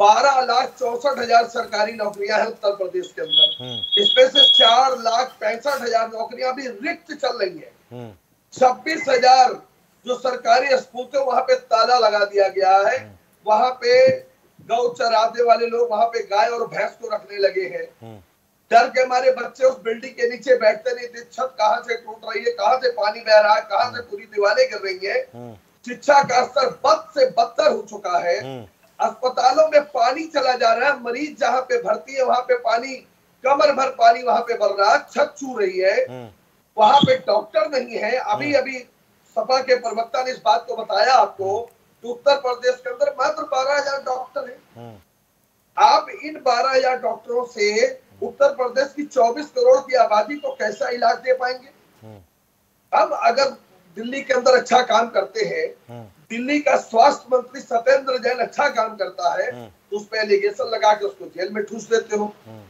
बारह लाख चौसठ हज़ार सरकारी नौकरियाँ हैं उत्तर प्रदेश के अंदर। इसमें से चार लाख पैंसठ हज़ार नौकरियाँ भी रिक्त चल रही है। छब्बीस हज़ार जो सरकारी स्कूल थे, वहाँ पे ताला लगा दिया गया है। वहाँ पे गौ चराने वाले लोग वहाँ पे गाय और भैंस को रखने लगे हैं। डर के हमारे बच्चे उस बिल्डिंग के नीचे बैठते नहीं थे। छत कहाँ से टूट रही है, कहाँ से पानी बह रहा है, कहाँ से पूरी दीवारें गिर रही है। शिक्षा का स्तर बद से बदतर हो चुका है। हम्म। अस्पतालों में पानी चला जा रहा है। मरीज़ जहाँ पे भर्ती है वहाँ पे पानी कमर भर पानी वहाँ पे बढ़ रहा है। छत छू रही है। हम्म। वहाँ पे डॉक्टर नहीं है। अभी अभी सपा के प्रवक्ता ने इस बात को बताया आपको कि उत्तर प्रदेश के अंदर मात्र बारह हज़ार डॉक्टर है। हम्म। आप इन बारह हज़ार डॉक्टरों से उत्तर प्रदेश की चौबीस करोड़ की आबादी को कैसा इलाज दे पाएँगे? हम्म। हम अगर दिल्ली के अंदर अच्छा काम करते हैं हम्म। दिल्ली का स्वास्थ्य मंत्री सत्येंद्र जैन अच्छा काम करता है हम्म। तो उस पर एलिगेशन लगा के उसको जेल में ठूस देते हो। हम्म।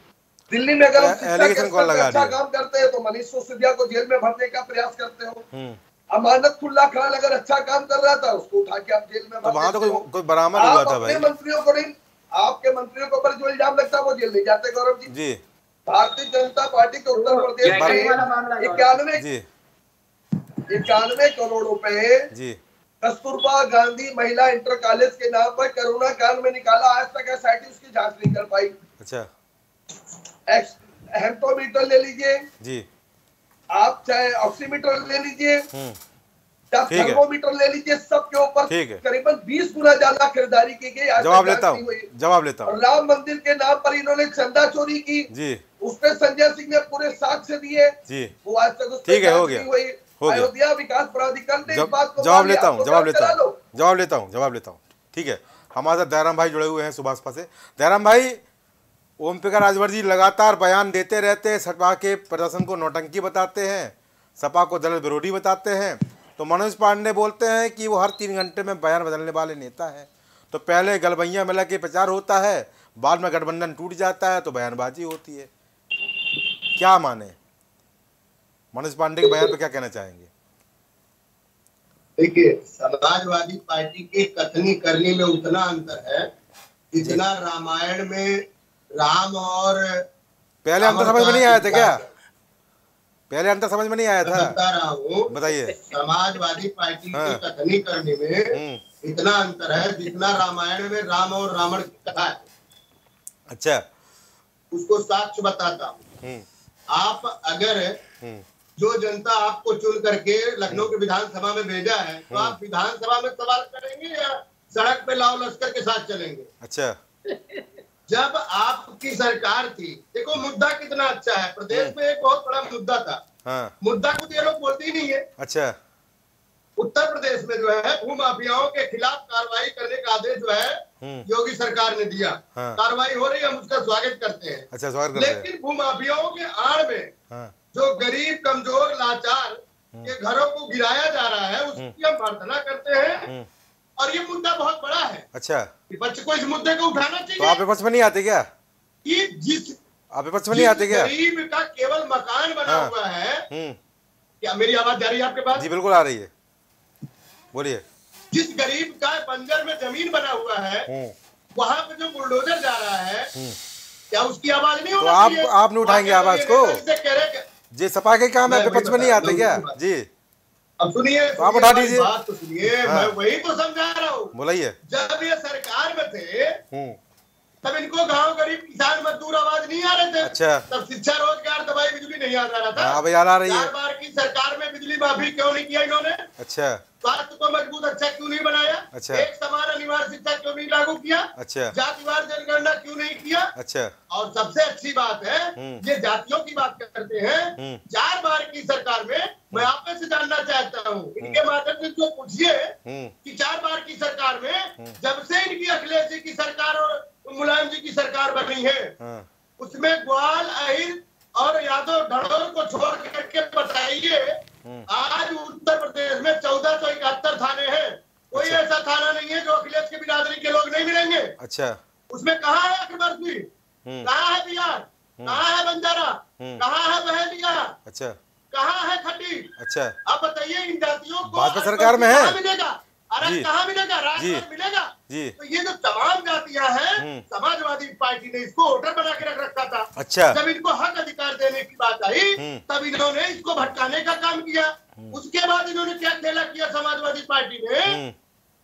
दिल्ली में अगर अच्छा काम करते हैं तो मनीष सिसोदिया को जेल में भरने का प्रयास करते हो। अमानत खुल्ला खान अगर अच्छा काम कर रहा था उसको उठा के आप जेल में तो वहाँ तो कोई कोई बरामद हुआ था अपने भाई। मंत्रियों को नहीं आपके मंत्रियों के ऊपर जो इल्ज़ाम लगता है वो जेल नहीं जाते गौरव जी। जी। भारतीय जनता पार्टी के उत्तर प्रदेश में इक्यानवे जी। इक्यानवे करोड़ रुपए। जी। कस्तूरबा गांधी महिला इंटर कॉलेज के नाम पर कोरोना काल में निकाला आज तक एसआईटी उसकी जाँच नहीं कर पाई। अच्छा। एक्स ले लीजिए। जी। आप चाहे ऑक्सीमीटर ले लीजिए। हम्म। ठीक है। थर्मोमीटर ले लीजिए सबके ऊपर करीबन 20 गुना ज़्यादा खरीदारी की गई जवाब लेता हूँ। जवाब लेता हूँ। राम मंदिर के नाम पर इन्होंने चंदा चोरी की। जी। उस पे संजय सिंह ने पूरे साक्ष्य दिए। जी। वो आज तक ठीक है, हो गया। हो। अयोध्या विकास प्राधिकरण ने इस जब- बात को जवाब लेता हूँ जवाब लेता हूँ जवाब लेता हूँ जवाब लेता हूँ। ठीक है हमारे साथ दयाराम भाई जुड़े हुए हैं सुभाषपा से दयाराम भाई ओम प्रकाश राजभर जी लगातार बयान देते रहते हैं सपा के प्रदर्शन को नौटंकी बताते हैं सपा को दलित विरोधी बताते हैं। तो मनोज पांडे बोलते हैं कि वो हर तीन घंटे में बयान बदलने वाले नेता हैं। तो पहले गलबैया मेला के प्रचार होता है बाद में गठबंधन टूट जाता है तो बयानबाजी होती है। क्या माने? मनोज पांडे के बयान पर क्या कहना चाहेंगे? देखिए समाजवादी पार्टी के कथनी करने में उतना अंतर है जितना रामायण में राम और पहले अंतर समझ में नहीं आया था क्या? पहले अंतर समझ में नहीं आया था। बता रहा हूँ बताइए। समाजवादी पार्टी हाँ। की कथनी करने में हम्म। इतना अंतर है जितना रामायण में राम और रावण की कथा है। अच्छा। उसको साक्ष्य बताता हूँ। हम्म। आप अगर हम्म। जो जनता आपको चुन करके लखनऊ के विधानसभा में भेजा है तो आप विधानसभा में सवाल करेंगे या सड़क पे लाओ लश्कर के साथ चलेंगे? अच्छा। जब आपकी सरकार थी देखो मुद्दा कितना अच्छा है। प्रदेश में एक बहुत बड़ा मुद्दा था। हाँ। मुद्दा को तो ये लोग बोलते ही नहीं है। अच्छा। उत्तर प्रदेश में जो है भू माफियाओं के खिलाफ कार्रवाई करने का आदेश जो है हम्म। योगी सरकार ने दिया। हाँ। कार्रवाई हो रही है हम उसका स्वागत करते हैं। अच्छा स्वागत लेकिन भू माफियाओं के आड़ में हाँ। जो गरीब कमज़ोर लाचार के घरों को गिराया जा रहा है उसकी हम प्रार्थना करते हैं। हम्म। और ये मुद्दा बहुत बड़ा है। अच्छा। विपक्ष को इस मुद्दे को उठाना चाहिए। तो आप विपक्ष में नहीं आते क्या? कि जिस आप विपक्ष में नहीं आते क्या? गरीब का केवल मकान बना हाँ। हुआ है हम्म। क्या मेरी आवाज़ जा रही है आपके पास? जी बिल्कुल आ रही है। बोलिए। जिस गरीब का बंजर में ज़मीन बना हुआ है हम्म। वहाँ पे जो बुलडोजर जा रहा है क्या उसकी आवाज़ नहीं तो होना आप-? आप नहीं उठाएँगे आवाज़ को? कह रहे कि- जी सपा के काम है विपक्ष में नहीं आते क्या? जी। अब सुनिए तो आप उठा दीजिए। बात तो सुनिए हाँ। मैं वही तो समझा रहा हूँ। बोलाइए। जब ये सरकार में थे हम्म। तब इनको गाँव गरीब किसान मजदूर आवाज़ नहीं आ रहे थे। अच्छा। तब शिक्षा रोज़गार दवाई बिजली नहीं आ रहा था। हाँ, अब याद आ रही है। चार बार की सरकार में बिजली माफ़ी क्यों नहीं किया इन्होंने? अच्छा। स्वास्थ्य को मज़बूत अच्छा क्यों नहीं बनाया? अच्छा। एक समान अनिवार्य शिक्षा क्यों नहीं लागू किया? अच्छा। जातिवार जनगणना क्यों नहीं किया? अच्छा। और सबसे अच्छी बात है हम्म। ये जातियों की बात करते हैं। हम्म। चार बार की सरकार में मैं आप में से जानना चाहता हूँ। इनके माध्यम से जो पूछिए हम्म। कि चार बार की सरकार में जब से इनकी अखिलेश जी की सरकार और मुलायम जी की सरकार बनी है। हाँ। उसमें ग्वाल अहिर और यादव ढड़ोर को छोड़ करके बताइए आज उत्तर प्रदेश में चौदह सौ इकहत्तर थाने हैं। कोई अच्छा। ऐसा थाना नहीं है जो अखिलेश के बिरादरी के लोग नहीं मिलेंगे। अच्छा। उसमें कहा है अकबरपुरी हम्म। कहाँ है बिहार? कहा है बंजारा? कहा है बहलिया? अच्छा। कहा है खट्टी? अच्छा। आप बताइए इन जातियों को भाजपा सरकार में है? मिलेगा? अरे। कहाँ मिलेगा। राजभर मिलेगा? जी। तो ये जो तमाम जातियाँ हैं हम्म। समाजवादी पार्टी ने इसको वोटर बना के रख रखा था। अच्छा। जब इनको हक अधिकार देने की बात आई हम्म। तब इन्होंने इसको भटकाने का काम किया। उसके बाद इन्होंने क्या खेला किया समाजवादी पार्टी ने? हम्म।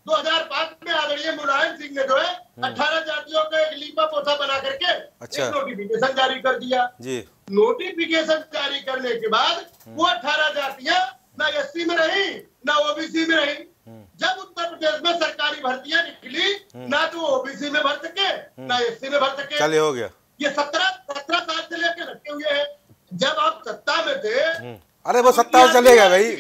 2005 में आदरणीय मुलायम सिंह ने जो है 18 जातियों का एक लीपा पोथा बना करके अच्छा। एक नोटिफिकेशन जारी कर दिया। जी। नोटिफिकेशन जारी करने के बाद वो अठारह जातियाँ ना एससी में रही ना ओबीसी में रही। जब उत्तर प्रदेश में सरकारी भर्तियाँ निकली ना तो ओबीसी में भर सके ना एससी में भर सके। चलिए हो गया। ये सत्रह सत्रह साल से लेकर रखे हुए हैं। जब आप सत्ता में थे हम्म। अरे वो सत्ता में चलेगा भाई।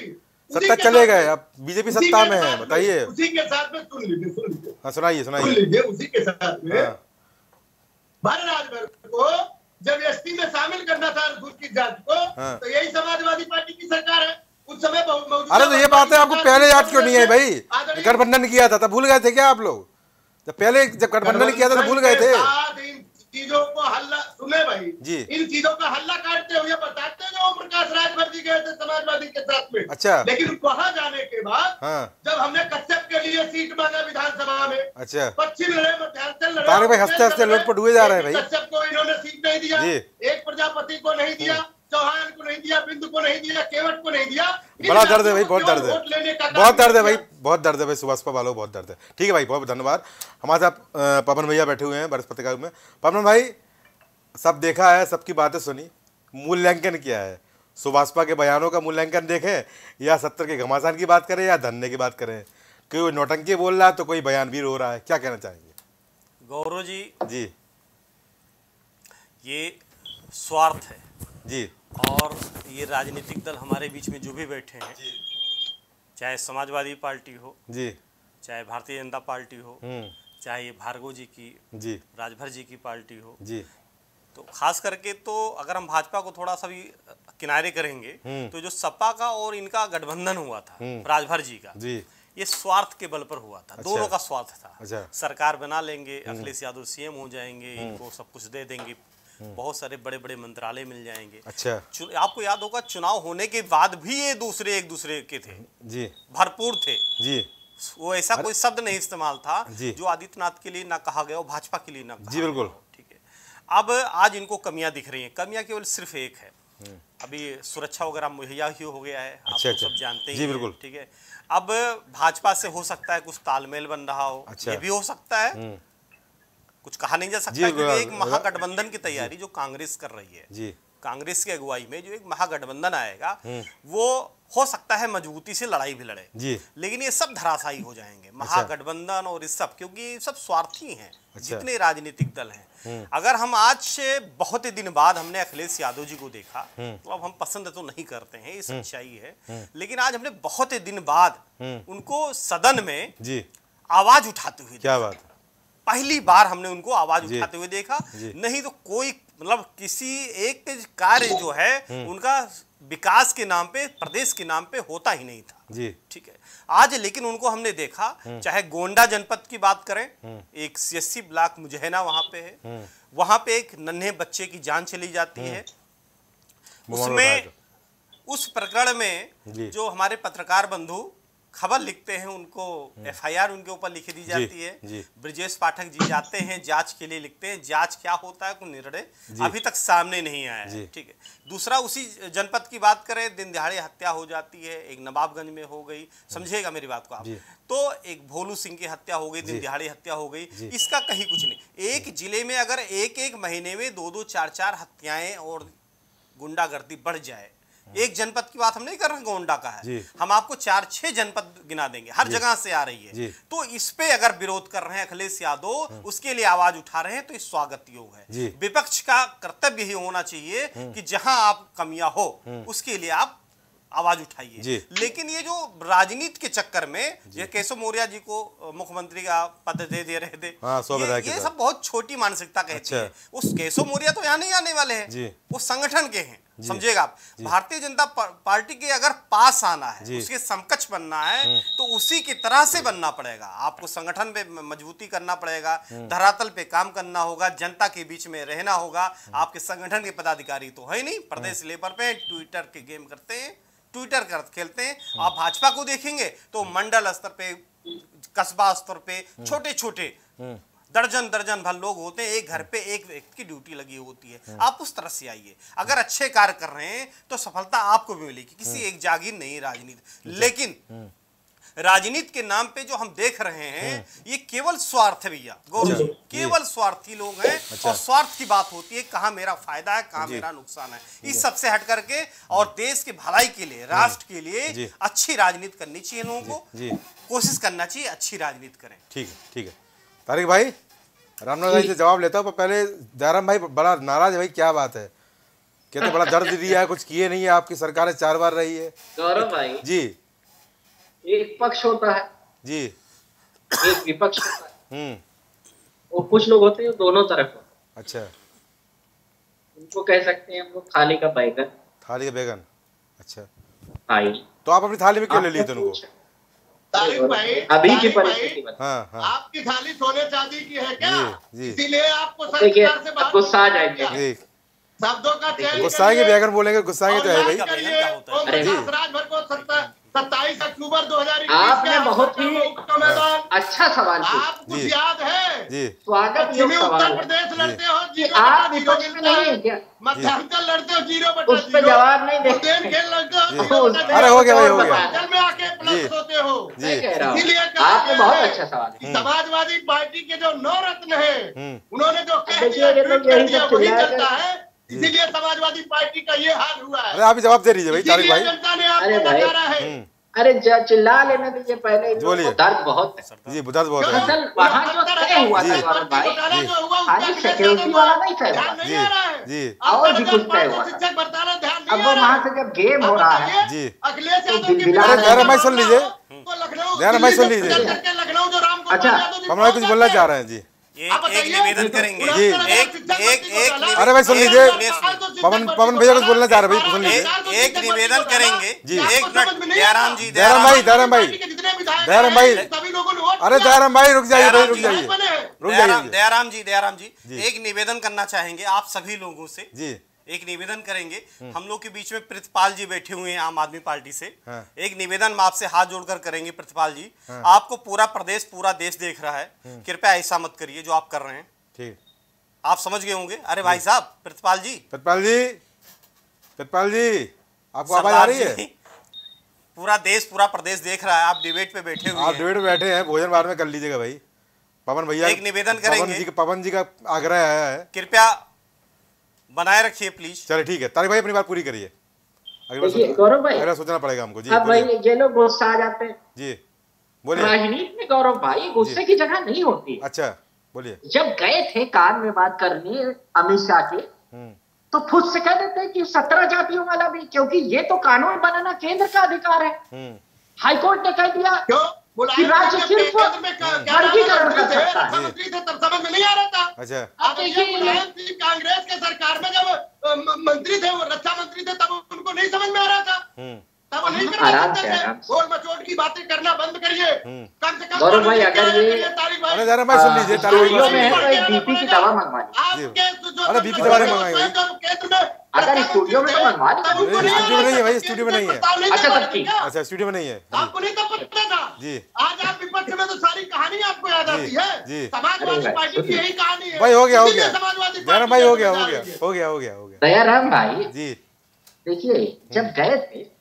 सत्ता चले गए। अब बीजेपी सत्ता में है बताइए। उसी के साथ में सुन लीजिए सुन लीजिए। हाँ सुनाइए सुन सुनाइए। उसी के साथ में। हाँ। भर राजभर को जब एसटी में शामिल करना था अनुसूचित जाति को हाँ। तो यही समाजवादी पार्टी की सरकार है। उस समय अरे तो ये बात है आपको पहले याद क्यों नहीं है भाई? गठबंधन किया था तब भूल गए थे क्या आप लोग? जब पहले जब गठबंधन किया था तो भूल गए थे। चीज़ों को हल्ला सुने भाई। जी। इन चीज़ों का हल्ला काटते हुए बताते हैं जो ओम प्रकाश राजभर जी गए थे समाजवादी के साथ में। अच्छा। लेकिन वहाँ जाने के बाद हाँ। जब हमने कश्यप के लिए सीट मांगा विधानसभा में अच्छा। पश्चिम लड़े मध्यांचल लड़े तारक भाई हँसते हँसते लोटपोट हुए जा रहे हैं भाई। कश्यप को इन्होंने सीट नहीं दिया। एक प्रजापति को नहीं दिया चौहान को नहीं दिया बिंदु को नहीं दिया केवट को नहीं दिया बड़ा दर्द है भाई बहुत दर्द है। बहुत दर्द है भाई बहुत दर्द है भाई सुभाषपा वालों को बहुत दर्द है। ठीक है भाई बहुत धन्यवाद। हमारे साथ पवन भैया बैठे हुए हैं बरस पत्रिका में। पवन भाई सब देखा है सबकी बातें सुनी मूल्यांकन किया है। सुभाषपा के बयानों का मूल्यांकन देखें या सत्तर के घमासान की बात करें या धन्य की बात करें। कोई नोटंकी बोल रहा है तो कोई बयानवीर हो रहा है क्या कहना चाहेंगे? गौरव जी जी। ये स्वार्थ है। जी। और ये राजनीतिक दल हमारे बीच में जो भी बैठे हैं चाहे समाजवादी पार्टी हो जी। चाहे भारतीय जनता पार्टी हो हम्म। चाहे ये भार्गव जी की जी। राजभर जी की पार्टी हो। जी। तो खास करके तो अगर हम भाजपा को थोड़ा सा भी किनारे करेंगे हम्म। तो जो सपा का और इनका गठबंधन हुआ था हम्म। राजभर जी का जी। ये स्वार्थ के बल पर हुआ था। अच्छा, दोनों का स्वार्थ था। अच्छा। सरकार बना लेंगे अखिलेश यादव सीएम हो जाएँगे इनको सब कुछ दे देंगे। बहुत सारे बड़े बड़े मंत्रालय मिल जाएँगे। अच्छा। आपको याद होगा चुनाव होने के बाद भी ये दूसरे एक दूसरे के थे। जी। भरपूर थे। जी। वो ऐसा कोई शब्द नहीं इस्तेमाल था जो। आदित्यनाथ के लिए ना कहा गया और भाजपा के लिए ना जी, बिल्कुल। ठीक है। अब आज इनको कमियाँ दिख रही हैं। कमियाँ केवल सिर्फ़ एक है। अभी सुरक्षा वगैरह मुहैया ही हो गया है। आप हम्म। अच्छा, अच्छा। सब जानते जी, हैं, बिल्कुल। ठीक है। अब भाजपा से हो सकता है कुछ तालमेल बन रहा हो। अच्छा। ये भी हो सकता है। हम्म। कुछ कहा नहीं जा सकता क्योंकि एक महागठबंधन की तैयारी जो कांग्रेस कर रही है जी। कांग्रेस की अगुवाई में जो एक महागठबंधन आएगा हम्म। वो हो सकता है मजबूती से लड़ाई भी लड़े। जी। लेकिन ये सब धराशायी हो जाएँगे। महागठबंधन और इस सब क्योंकि ये सब स्वार्थी हैं अच्छा। जितने राजनीतिक दल हैं। अगर हम आज से बहुत ही दिन बाद हमने अखिलेश यादव जी को देखा तो अब हम पसंद तो नहीं करते हैं ये सच्चाई है। लेकिन आज हमने बहुत ही दिन बाद उनको सदन में जी। आवाज़ उठाते हुए क्या बात है। पहली बार हमने उनको आवाज़ उठाते हुए देखा। नहीं तो कोई मतलब किसी एक कार्य जो है उनका विकास के नाम पे प्रदेश के नाम पे होता ही नहीं था। जी। ठीक है। आज लेकिन उनको हमने देखा चाहे गोंडा जनपद की बात करें एक सीएससी ब्लॉक मुजहना वहाँ पे है। वहाँ पे एक नन्हे बच्चे की जान चली जाती है। उसमें उस प्रकरण में जो हमारे पत्रकार बंधु खबर लिखते हैं उनको एफआईआर उनके ऊपर लिखी दी जाती है। ब्रजेश पाठक जी जाते हैं जाँच के लिए लिखते हैं जाँच क्या होता है कोई निर्णय अभी तक सामने नहीं आया है ठीक है। दूसरा उसी जनपद की बात करें दिन दिहाड़े हत्या हो जाती है एक नवाबगंज में हो गई समझिएगा मेरी बात को आप? तो एक भोलू सिंह की हत्या हो गई दिन दिहाड़ी हत्या हो गई इसका कहीं कुछ नहीं। एक ज़िले में अगर एक एक महीने में दो दो चार चार हत्याएँ और गुंडागर्दी बढ़ जाए एक जनपद की बात हम नहीं कर रहे गोंडा का है। हम आपको चार छह जनपद गिना देंगे हर जगह से आ रही है। तो इस पे अगर विरोध कर रहे हैं अखिलेश यादव उसके लिए आवाज़ उठा रहे हैं तो स्वागत योग है। विपक्ष का कर्तव्य ही होना चाहिए कि जहाँ आप कमियाँ हो उसके लिए आप आवाज़ उठाइए। लेकिन ये जो राजनीति के चक्कर में ये केशव मौर्य जी को मुख्यमंत्री का पद दे दे रहे थे हाँ, ये, ये सब बहुत छोटी मानसिकता कहती अच्छा। है। उस केशव मौर्य तो यहाँ नहीं आने वाले हैं। वो संगठन के हैं। समझेगा आप भारतीय जनता पार्टी के अगर पास आना है उसके समकक्ष बनना है तो उसी की तरह से बनना पड़ेगा। आपको संगठन पे मजबूती करना पड़ेगा धरातल पे काम करना होगा जनता के बीच में रहना होगा। आपके संगठन के पदाधिकारी तो है नहीं प्रदेश लेवल पे ट्विटर के गेम करते हैं ट्विटर कर खेलते हैं। आप भाजपा को देखेंगे तो मंडल स्तर पे कस्बा स्तर पे छोटे छोटे दर्जन दर्जन भर लोग होते हैं एक घर पे एक व्यक्ति की ड्यूटी लगी होती है। आप उस तरह से आइए। अगर अच्छे कार्य कर रहे हैं तो सफलता आपको भी मिलेगी। किसी एक जागीर नहीं राजनीति। लेकिन राजनीति के नाम पे जो हम देख रहे हैं ये केवल स्वार्थ है भैया। गौरव केवल स्वार्थी लोग हैं और स्वार्थ की बात होती है कहाँ मेरा फ़ायदा है कहाँ मेरा नुकसान है। इस सबसे हट करके और देश के भलाई के लिए राष्ट्र के लिए अच्छी राजनीति करनी चाहिए लोगों को। कोशिश करना चाहिए अच्छी राजनीति करें। ठीक है ठीक है। तारिक भाई? रामनाथ भाई से जवाब लेता हूँ पर पहले जयराम भाई बड़ा नाराज़ है भाई क्या बात है? कहते बड़ा दर्द दिया है कुछ किए नहीं है आपकी सरकार चार बार रही है। गौरव भाई जी। एक पक्ष होता है जी। एक विपक्ष होता है। हम्म। और कुछ लोग होते हैं दोनों तरफ़ अच्छा। उनको कह सकते हैं हम लोग थाली का बैगन। थाली का बैगन। अच्छा। थाई तो आप अपनी थाली में क्यों ले लिए थे उनको? तारिक भाई अभी की परिस्थिति हाँ हाँ। आपकी थाली सोने चांदी की है क्या। इसीलिए आपको सरकार से गुस्सा आ जाएँगे। शब्दों का चयन गुस्साएँगे करिए। बैगन बोलेंगे गुस्साएँगे तो है भाई। है? अरे को सत्ताईस अक्टूबर दो हज़ार आपने के बहुत ही अच्छा सवाल पूछा। आप कुछ जी। याद है? जी। स्वागत उत्तर प्रदेश लड़ते हो ज़ीरो आप विपक्ष में नहीं क्या मध्यांचल लड़ते हो ज़ीरो बटा उस पे जवाब नहीं दे बुंदेलखंड लड़ते हो अरे हो गया भाई, हो गया। मध्यांचल में आके प्लस होते हो। हूँ इसीलिए आपने बहुत अच्छा सवाल समाजवादी पार्टी के जो नौ रत्न है हम्म। उन्होंने जो कह दिया तो ट्वीट कर दिया वही चलता है। इसीलिए समाजवादी पार्टी का ये हाल हुआ है। अरे आप जवाब दे दीजिए भाई भाई। जनता ने आपको। नकारा है। हम्म। अरे चिल्ला लेने दीजिए पहले बोलिए। दर्द बहुत है। जी दर्द बहुत है। असल वहाँ जो तय हुआ था गौरव भाई? खाली सिक्योरिटी वाला नहीं तय हुआ जी, जी। और भी कुछ तय हुआ अब वो वहाँ से जब गेम हो रहा है जी। अखिलेश तो सुन लीजिए। सुन लीजिए। अच्छा, हम कुछ बोलना चाह रहे हैं जी। एक एक निवेदन करेंगे। जी। एक एक एक अरे भाई सुन लीजिए। पवन पवन भैया कुछ बोलना चाह रहे भाई सुन लीजिए। एक एक निवेदन करेंगे। जी। एक मिनट जयराम जी जयराम भाई जयराम भाई। दयाराम दयाराम भाई। अरे जयराम भाई रुक जाइए भाई रुक जाइए। रुक जाइए दयाराम जी दयाराम जी। जी। एक निवेदन करना चाहेंगे आप सभी लोगों से। जी। एक निवेदन करेंगे। हम लोग के बीच में प्रतिपाल जी बैठे हुए हैं आम आदमी पार्टी से। हाँ। एक निवेदन हम आपसे हाथ जोड़कर करेंगे प्रतिपाल जी। हाँ। आपको पूरा प्रदेश पूरा देश देख रहा है। कृपया ऐसा मत करिए जो आप कर रहे हैं। ठीक। आप समझ गए होंगे? अरे भाई साहब प्रतिपाल जी। सतपाल जी सतपाल जी आपको आवाज़ आ रही है? पूरा देश पूरा प्रदेश देख रहा है। आप डिबेट पे बैठे हुए आप डिबेट में बैठे हैं भोजन बाद में कर लीजिएगा भाई। पवन भैया एक निवेदन करेंगे। पवन जी का आग्रह आया है। कृपया बनाए रखिए प्लीज़ चलिए ठीक है। तारिक भाई अपनी बात पूरी करिए। गौरव भाई। अगली सोचना पड़ेगा हमको। जी अब भाई ये लोग गुस्सा आ जाते हैं। जी बोलिए। राजनीति में गौरव भाई गुस्से की जगह नहीं होती। अच्छा बोलिए। जब गए थे कान में बात करने अमित शाह के हम्म। तो खुद से कह देते हैं कि सत्रह जातियों वाला भी क्योंकि ये तो कानून बनाना केंद्र का अधिकार है। हम्म। हाईकोर्ट ने कह दिया क्यों? राज्य सिंह सिर्फ़ वर्गीकरण कर सकता है। रक्षा मंत्री थे तब समझ में नहीं आ रहा था। अच्छा। अब ये मुलायम सिंह कांग्रेस के सरकार में जब मंत्री थे वो रक्षा मंत्री थे तब उनको नहीं समझ में आ रहा था। हम्म। तब नहीं। गोल मचोट की बातें करना बंद करिए। कम से कम गौरव भाई, अगर ये-। अरे जरा भाई सुन लीजिए में है सुन तो बीपी की दवा अरे बीपी दवा नहीं मंगाई केंद्र में अगर स्टूडियो में तो मंगवा स्टूडियो में नहीं है भाई। स्टूडियो में नहीं है। अच्छा, पार्टी ठीक। अच्छा स्टूडियो में नहीं है। आपको नहीं तब पता था जी। आज आप विपक्ष में तो सारी कहानी आपको याद आती है। जी। समाजवादी पार्टी की यही कहानी है। भाई हो गया हो गया। समाजवादी जयराम भाई हो गया हो गया हो। गया हो गया हो गया। दयाराम भाई जी। देखिए जब गए थे हम्म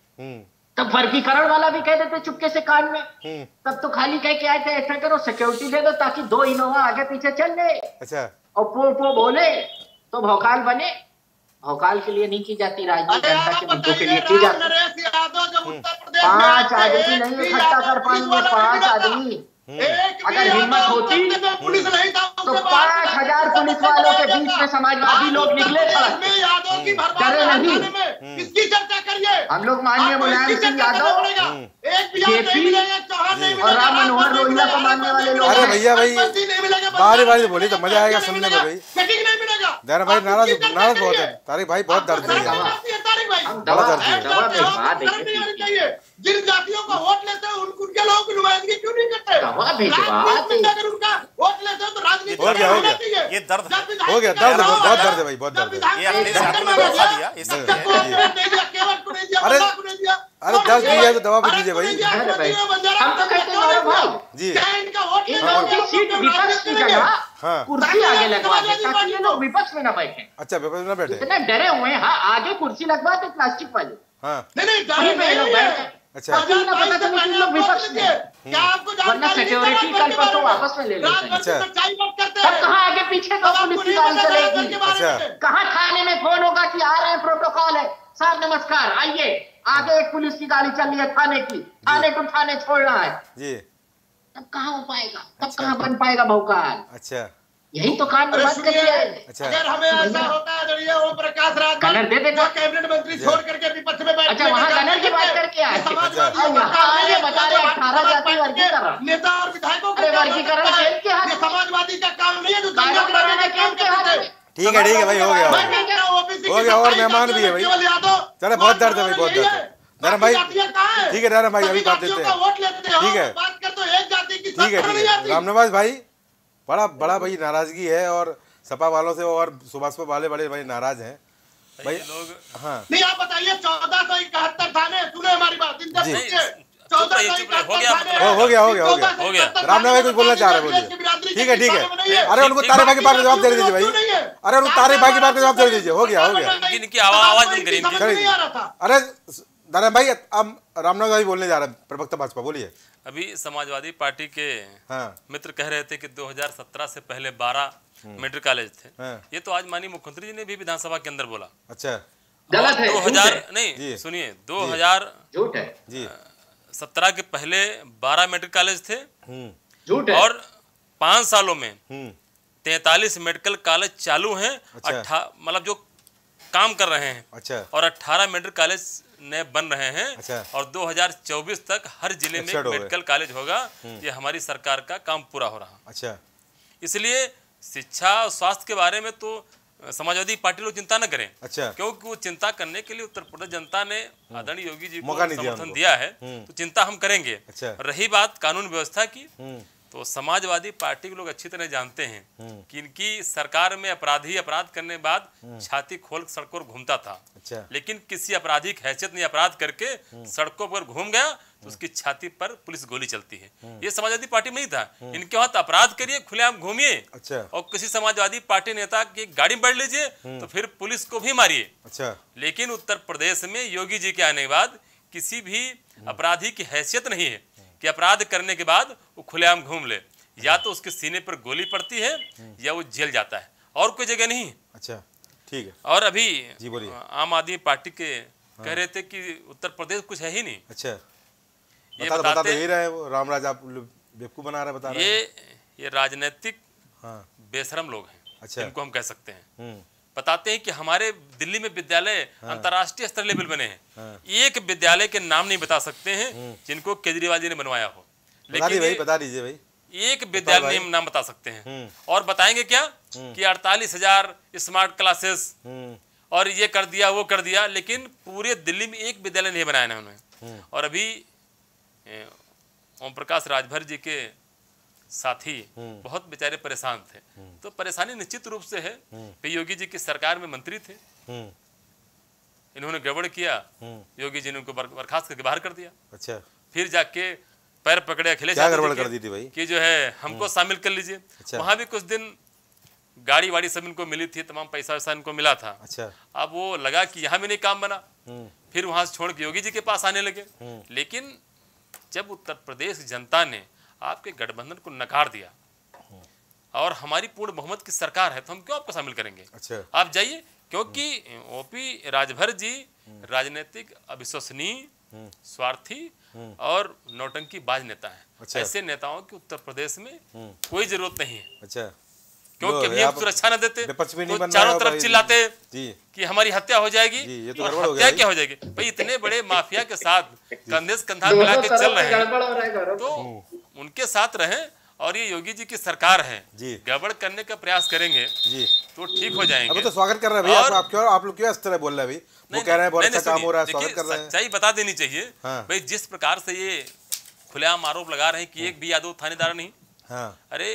तब वर्गीकरण वाला भी कह देते चुपके से कान में। हम्म। तब तो खाली कह के आए थे ऐसा करो सिक्योरिटी दे दो ताकि दो इनोवा आगे पीछे चल ले। अच्छा। और पो पो बोले तो भोकाल बने। भोकाल के लिए नहीं की जाती राजनीति जनता के मुद्दों के लिए की जाती। नरेश यादव जब उत्तर प्रदेश में पाँच आदमी नहीं इकट्ठा कर पाएँगे पाँच आदमी। अगर हिम्मत होती, तो पाँच हज़ार पुलिस वालों के बीच में समाजवादी लोग निकले उत्तर सड़क प्रदेश में पे। यादव की भरमार डरे नहीं। इसकी चर्चा करिए? हम लोग माननीय मुलायम सिंह यादव पड़ेगा। एक भी यादव नहीं जेपी मिलेगा चौहान नहीं और राम मनोहर लोहिया को मानने वाले लोग अरे भैया भाई बारी बारी बोली तो मज़ा आएगा सुनने में भाई। चेकिंग नहीं मिलेगा। जयराम भाई नाराज़ नाराज़ बहुत है। तारिक भाई बहुत दर्द है। है, है। जिन जातियों का वोट लेते हैं उन- उनके लोगों की नुमाइंदगी क्यों नहीं करते दवा भिजवा राजनीति में देंगे। अगर उनका वोट लेते हो तो राजनीति हो गया, हो गया। ये दर्द हो गया, दर्द बहुत दर्द है भाई, बहुत दर्द है। ये अपने साथी दिया, अरे- अरे नहीं दिया तो दवा भी दीजिए भाई। हम तो कहते हैं जी। इनका सीट विपक्ष की जगह हाँ। कुर्सी आगे लगवा दे ताकि ये लोग विपक्ष में न बैठे। अच्छा पेपर में ना बैठे। इतने डरे हुए हैं हाँ आगे कुर्सी लगवा दे प्लास्टिक वाली। हाँ। नहीं नहीं है। अच्छा। पता चले कि ये लोग विपक्ष में। क्या आपको वरना जानकारी नहीं सिक्योरिटी है कल परसों वापस में ले लेते हैं। अच्छा। हैं। कहाँ आगे पीछे चलेगी। अच्छा। कहाँ थाने में फ़ोन होगा कि आ रहे हैं प्रोटोकॉल है? साहब नमस्कार आइए। आगे एक पुलिस की गाड़ी चल रही है थाने की। थाने को थाने छोड़ना है। जी। तब कहाँ हो पाएगा? तब कहाँ बन पाएगा भौकाल? अच्छा। यही तो काम बंद आए सुनिए अच्छा। अगर हमें ऐसा होता है तो ये ओम प्रकाश राजभर दे देना। जो कैबिनेट मंत्री छोड़ करके विपक्ष में बैठने अच्छा, वहाँ के गनर की बात करके आए। ये समाजवादियों अच्छा। का है, आगे बता रहे जो अठारह समाज जाति पार्टी वर्गीकरण। नेता और विधायकों को वर्गीकरण है। जेल के हाथ ये में। समाजवादी का काम नहीं है जो दंगा कराने काम के हाथ। थे ठीक है ठीक है भाई हो गया हो गया है। हो और मेहमान भी है भाई। चलो, बहुत दर्द है भाई, बहुत दर्द है। जरा भाई- ठीक है, जरा भाई, अभी बात देते हैं। लेते हो ठीक है। बात कर तो एक जाति की ठीक है ठीक है। रामनवाज भाई बड़ा बड़ा भाई नाराज़गी है और सपा वालों से और सुभाष वाले बड़े भाई नाराज़ हैं भाई लोग हाँ नहीं आप बताइए चौदह सौ इकहत्तर थाने सुने हमारी बात जी। चौदह सौ हो इकहत्तर गया, हो- हो गया, हो गया, हो गया। 14 हो गया। इकहत्तर भाई कुछ बोलना चाह रहे हैं, बोलिए। ठीक है ठीक है अरे उनको तारे भाई की बात का जवाब दे दीजिए भाई? अरे उनको तारे भाई की बात का जवाब दे दीजिए हो गया हो गया आवाज- आवाज़ बंद करिए, इनकी। समझ नहीं आ रहा था अरे दारा भाई अब रामनाथ भाई बोलने जा रहे हैं प्रवक्ता भाजपा बोलिए अभी समाजवादी पार्टी के हाँ। मित्र कह रहे थे कि 2017 से पहले 12 मेडिकल कॉलेज थे। हाँ। ये तो आज माननीय मुख्यमंत्री जी ने भी विधानसभा के अंदर बोला। अच्छा। गलत है दो हज़ार नहीं सुनिए 2017 झूठ है। जी। के पहले 12 मेडिकल कॉलेज थे हम्म। झूठ और पाँच सालों में हम्म। तैतालीस मेडिकल कॉलेज चालू हैं अच्छा। अट्ठा मतलब जो काम कर रहे हैं। अच्छा। और 18 मेडिकल कॉलेज नए बन रहे हैं अच्छा। और 2024 तक हर ज़िले में। मेडिकल कॉलेज होगा। ये हमारी सरकार का काम पूरा हो रहा। अच्छा। इसलिए शिक्षा और स्वास्थ्य के बारे में तो समाजवादी पार्टी लोग चिंता न करें। अच्छा। क्योंकि वो चिंता करने के लिए उत्तर प्रदेश जनता ने आदरणीय योगी जी को समर्थन दिया है तो चिंता हम करेंगे। अच्छा। रही बात कानून व्यवस्था की। हम्म। तो समाजवादी पार्टी के लोग अच्छी तरह जानते हैं कि इनकी सरकार में अपराधी अपराध करने बाद छाती खोल सड़कों पर घूमता था। अच्छा। लेकिन किसी अपराधी की हैसियत नहीं अपराध करके सड़कों पर घूम गया तो उसकी छाती पर पुलिस गोली चलती है। ये समाजवादी पार्टी में नहीं था। इनके हाथ अपराध करिए खुलेआम घूमिए। अच्छा। और किसी समाजवादी पार्टी नेता की गाड़ी में बैठ लीजिए तो फिर पुलिस को भी मारिए। अच्छा। लेकिन उत्तर प्रदेश में योगी जी के आने के बाद किसी भी अपराधी की हैसियत नहीं है। कि अपराध करने के बाद वो खुलेआम घूम ले। या तो उसके सीने पर गोली पड़ती है या वो जेल जाता है। और कोई जगह नहीं। अच्छा ठीक है। और अभी जी, बोलिए। आम आदमी पार्टी के कह रहे थे कि उत्तर प्रदेश कुछ है ही नहीं। अच्छा। ये बता बता बताते रहे वो रामराज आप बेवकूफ़ बना रहे बता रहे ये हैं। ये राजनीतिक हाँ। बेशरम लोग हैं अच्छा। इनको हम कह सकते हैं। हम्म। बताते हैं कि हमारे दिल्ली में विद्यालय अंतर्राष्ट्रीय स्तर लेवल बने हैं। हाँ। एक विद्यालय के नाम नहीं बता सकते हैं जिनको केजरीवाल जी ने बनवाया हो। लेकिन भाई बता दीजिए भाई। एक विद्यालय। नियम नाम बता सकते हैं। हम्म। और बताएँगे क्या? कि अड़तालीस हज़ार स्मार्ट क्लासेस। हम्म। और ये कर दिया वो कर दिया लेकिन पूरे दिल्ली में एक विद्यालय नहीं बनाया ना उन्होंने। और अभी ओम प्रकाश राजभर जी के साथी बहुत बेचारे परेशान थे। तो परेशानी निश्चित रूप से है कि योगी जी की सरकार में मंत्री थे। हम्म। इन्होंने गड़बड़ किया। योगी जी ने उनको बर्खास्त करके बाहर कर दिया। अच्छा। फिर जाके पैर पकड़े अखिलेश क्या गड़बड़ कर दी थी भाई? कि जो है हमको शामिल कर लीजिए। अच्छा। वहाँ भी कुछ दिन गाड़ी वाड़ी सब इनको मिली थी तमाम पैसा वैसा इनको मिला था। अच्छा। अब वो लगा कि यहाँ भी नहीं काम बना। हम्म। फिर वहाँ से छोड़ के योगी जी के पास आने लगे। लेकिन जब उत्तर प्रदेश जनता ने आपके गठबंधन को नकार दिया। और हमारी पूर्ण बहुमत की सरकार है तो हम क्यों आपको शामिल करेंगे? अच्छा। आप जाइए क्योंकि ओपी राजभर जी राजनीतिक अविश्वसनीय स्वार्थी और नौटंकी बाज नेता है। अच्छा। ऐसे नेताओं की उत्तर प्रदेश में कोई ज़रूरत नहीं है। अच्छा। क्योंकि अभी आप हम सुरक्षा न देते नहीं तो चारों तरफ़ चिल्लाते जी। कि हमारी हत्या हो जाएगी ये तो और गड़बड़ हो हत्या क्या हो जाएगी? भाई इतने बड़े माफिया के साथ कंधे से कंधा मिला के चल रहे हैं। तो उनके साथ रहें और ये योगी जी की सरकार है। जी। गड़बड़ करने का प्रयास करेंगे जी। तो ठीक हो जाएँगे। अभी तो स्वागत कर रहे हैं भैया और- आप क्यों आप लोग क्यों इस तरह बोल रहे हैं भाई वो कह रहे हैं बहुत अच्छा काम हो रहा है स्वागत कर रहे हैं। सच्चाई बता देनी चाहिए हाँ। भाई जिस प्रकार से ये खुलेआम आरोप लगा रहे हैं कि एक भी यादव थानेदार नहीं। हाँ। अरे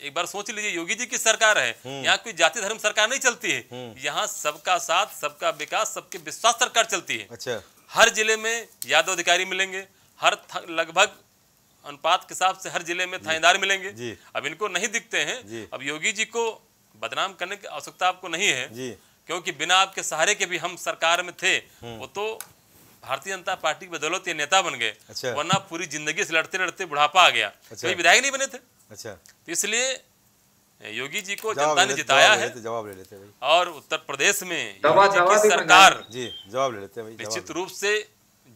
एक बार सोच लीजिए योगी जी की सरकार है यहाँ कोई जाति धर्म सरकार नहीं चलती है। यहाँ सबका साथ सबका विकास सबके विश्वास सरकार चलती है। अच्छा। हर ज़िले में यादव अधिकारी मिलेंगे हर लगभग अनुपात के हिसाब से हर ज़िले में थानेदार मिलेंगे। जी। अब इनको नहीं दिखते हैं। अब योगी जी को बदनाम करने की आवश्यकता आपको नहीं है। जी। क्योंकि बिना आपके सहारे के भी हम सरकार में थे वो तो भारतीय जनता पार्टी की बदौलत ये नेता बन गए। अच्छा। वरना पूरी ज़िंदगी से लड़ते लड़ते बुढ़ापा आ गया। अच्छा। कभी विधायक नहीं बने थे। अच्छा। तो इसलिए योगी जी को जनता ने जिताया है। जवाब ले लेते और उत्तर प्रदेश में योगी जी की सरकार जी जवाब ले लेते हैं निश्चित रूप से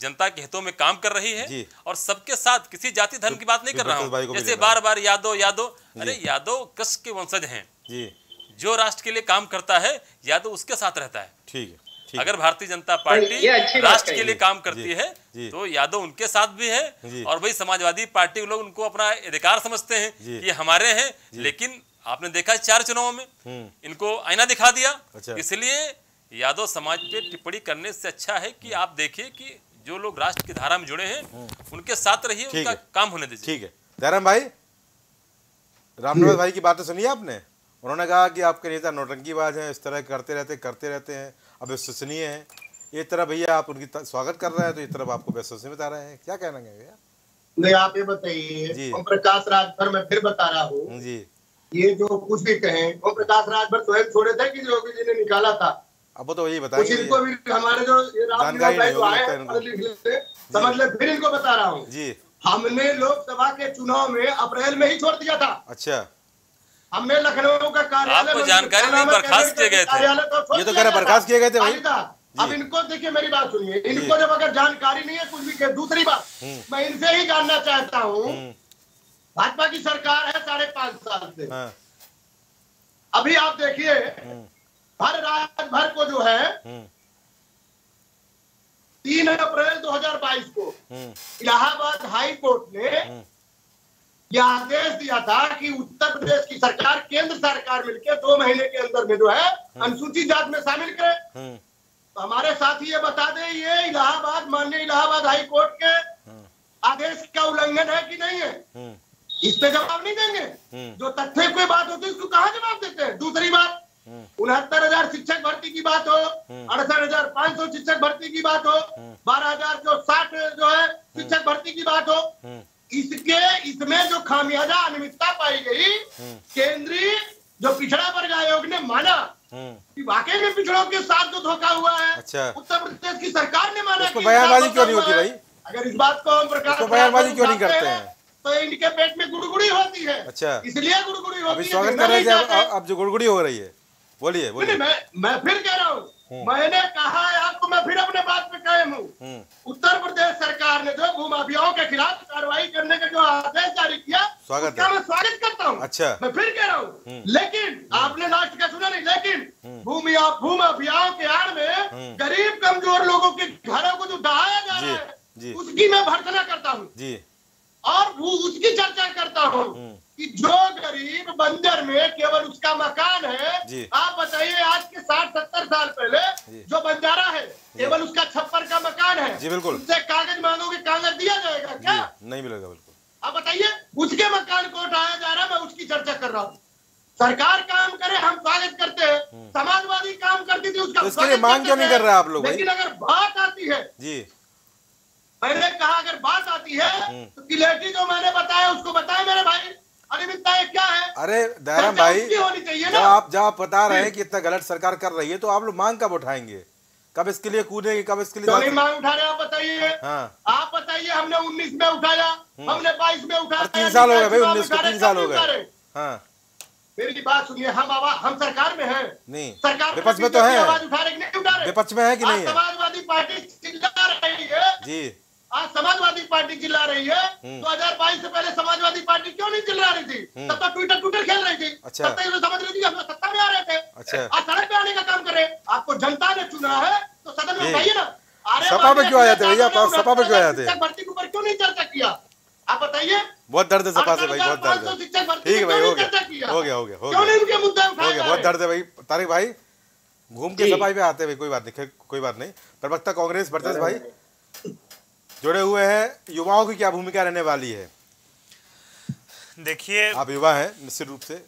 जनता के हितों में काम कर रही है और सबके साथ किसी जाति धर्म की बात नहीं कर रहा हूँ। जैसे बार बार यादव यादव अरे यादव कस के वंशज हैं। जो। राष्ट्र के लिए काम करता है यादव उसके साथ रहता है। ठीक है ठीक अगर भारतीय जनता पार्टी राष्ट्र के लिए काम करती है तो यादव उनके साथ भी है और भाई समाजवादी पार्टी लोग उनको अपना अधिकार समझते हैं कि ये हमारे हैं लेकिन आपने देखा है चार चुनावों में इनको आईना दिखा दिया। अच्छा। इसलिए यादव समाज पे टिप्पणी करने से अच्छा है कि आप देखिए कि जो लोग राष्ट्र की धारा में जुड़े हैं उनके साथ रहिए उनका है। काम होने दीजिए। ठीक है। जयराम भाई रामनिवास भाई की बातें सुनी आपने? उन्होंने कहा कि आपके नेता नौटंकीबाज हैं इस तरह करते रहते करते रहते हैं। अविश्वसनीय हैं। एक तरह भैया आप उनकी स्वागत कर रहे हैं तो एक तरफ़ आपको विश्वसनीय बता रहे हैं। क्या कहना है भैया? नहीं आप ये बताइए ओम प्रकाश राजभर मैं फिर बता रहा हूँ। जी। ये जो कुछ भी कहें ओम प्रकाश राजभर स्वयं छोड़े थे कि योगी जी ने निकाला था? अब तो कुछ बताएँगे। इनको भी हमारे जो जानकारी नहीं होगी लिखे ले, समझ ले फिर इनको बता रहा हूँ। जी। हमने लोकसभा के चुनाव में अप्रैल में ही छोड़ दिया था। अच्छा। हमने लखनऊ का कार्यालय आपको जानकारी नहीं, बर्खास्त किए गए थे। तो ये तो कह रहे बर्खास्त किए गए थे भाई। अब इनको देखिए मेरी बात सुनिए। इनको जब अगर जानकारी नहीं है कुछ भी के दूसरी बात मैं इनसे ही जानना चाहता हूँ। भाजपा की सरकार है साढ़े पाँच साल से। हाँ। अभी आप देखिए हर राज्य भर को जो है हम्म। तीन अप्रैल 2022 को हम्म। इलाहाबाद हाई कोर्ट ने यह आदेश दिया था कि उत्तर प्रदेश की सरकार केंद्र सरकार मिलकर दो महीने के अंदर में जो है अनुसूचित जात में शामिल करे। हम्म। तो हमारे साथी ये बता दें ये इलाहाबाद माननीय इलाहाबाद हाई कोर्ट के आदेश का उल्लंघन है कि नहीं है? हम्म। इस पे जवाब नहीं देंगे? हम्म। जो तथ्य कोई बात होती है उसको कहाँ जवाब देते हैं? दूसरी बात उनहत्तर हज़ार शिक्षक भर्ती की बात हो अड़सठ हज़ार पाँच सौ शिक्षक भर्ती की बात हो बारह हज़ार जो साठ जो है शिक्षक भर्ती की बात हो इसके इसमें जो खामियाजा अनियमितता पाई गई केंद्रीय जो पिछड़ा वर्ग आयोग ने माना हम्म कि वाकई में पिछड़ों के साथ जो धोखा हुआ है अच्छा। उत्तर प्रदेश की सरकार ने माना कि बयानबाजी क्यों नहीं होती। भाई? अगर इस बात को हम प्रकाश बयानबाजी क्यों नहीं करते हैं? तो इनके पेट में गुड़गुड़ी होती है अच्छा। इसलिए गुड़गुड़ी होती है स्वागत कर रहे। अब जो गुड़गुड़ी हो रही है बोलिए बोलिए। मैं मैं फिर कह रहा हूँ। मैंने कहा है आपको मैं फिर अपने बात पे कायम हूँ। हम्म। उत्तर प्रदेश सरकार ने जो भूमाफियाओं के खिलाफ कार्रवाई करने का जो आदेश जारी किया स्वागत है। मैं स्वागत करता हूँ। अच्छा। मैं फिर कह रहा हूँ। लेकिन आपने लास्ट का सुना नहीं लेकिन भूमि भूमाफियाओं के आड़ में गरीब कमज़ोर लोगों के घरों को जो दहाया जा रहा है उसकी मैं भर्सना करता हूँ। और वो उसकी चर्चा करता हूँ कि जो गरीब बंदर में केवल उसका मकान है आप बताइए आज के साठ सत्तर साल पहले जो। बंजारा है केवल उसका छप्पर का मकान है जी, बिल्कुल। उससे कागज़ मांगोगे कागज़ दिया जाएगा क्या? नहीं मिलेगा बिल्कुल। आप बताइए उसके मकान को उठाया जा रहा है मैं उसकी चर्चा कर रहा हूँ। सरकार काम करे हम स्वागत करते हैं। समाजवादी काम करती थी उसका तो इसके लिए मांग क्यों नहीं कर रहे आप लोग लेकिन अगर बात आती है जी। मैंने कहा अगर बात आती है हम्म। तो किलेटी जो मैंने बताया उसको बताया मेरे भाई। अनियमितताएँ क्या है? अरे दयाराम भाई होनी चाहिए जब ना। आप जब आप बता रहे हैं कि इतना गलत सरकार कर रही है तो आप लोग मांग कब उठाएँगे? कब इसके लिए कूदेंगे कब इसके लिए मांग उठा रहे आप बताइए। हाँ। आप बताइए हमने उन्नीस में उठाया हमने बाईस में उठाया तीन साल हो गए भाई उन्नीस को रहे, तीन साल हो गए। हाँ। मेरी बात सुनिए हम आवाज़ हम सरकार में हैं। नहीं। सरकार विपक्ष में तो है। आवाज़ उठा रहे नहीं उठा रहे? विपक्ष में है कि नहीं समाजवादी पार्टी चिल्ला रही है। जी। आज समाजवादी पार्टी चिल्ला रही है। दो हज़ार बाईस से पहले समाजवादी पार्टी क्यों नहीं चिल्ला रही थी? हम्म। तब तो ट्विटर ट्विटर खेल रही थी। अच्छा। तब तक ये समझ रही थी हम सत्ता में आ रहे थे। अच्छा। आज सड़क पे आने का काम कर। आपको जनता ने चुना है तो सदन में। बताइए ना। सपा पे क्यों आ जाते हैं भैया? सपा पे क्यों आ जाते? हैं? शिक्षक भर्ती के ऊपर क्यों नहीं चर्चा किया? आप बताइए। बहुत दर्द है सपा से भाई बहुत दर्द है। ठीक है भाई हो गया। हो गया हो गया हो गया। हो गया बहुत दर्द है भाई। तारिक भाई घूम के सफ़ाई पे आते हैं भाई कोई बात नहीं कोई बात नहीं। प्रवक्ता कांग्रेस वर्सेस भाई जुड़े हुए हैं युवाओं की क्या भूमिका रहने वाली है? देखिए आप युवा हैं निश्चित रूप से।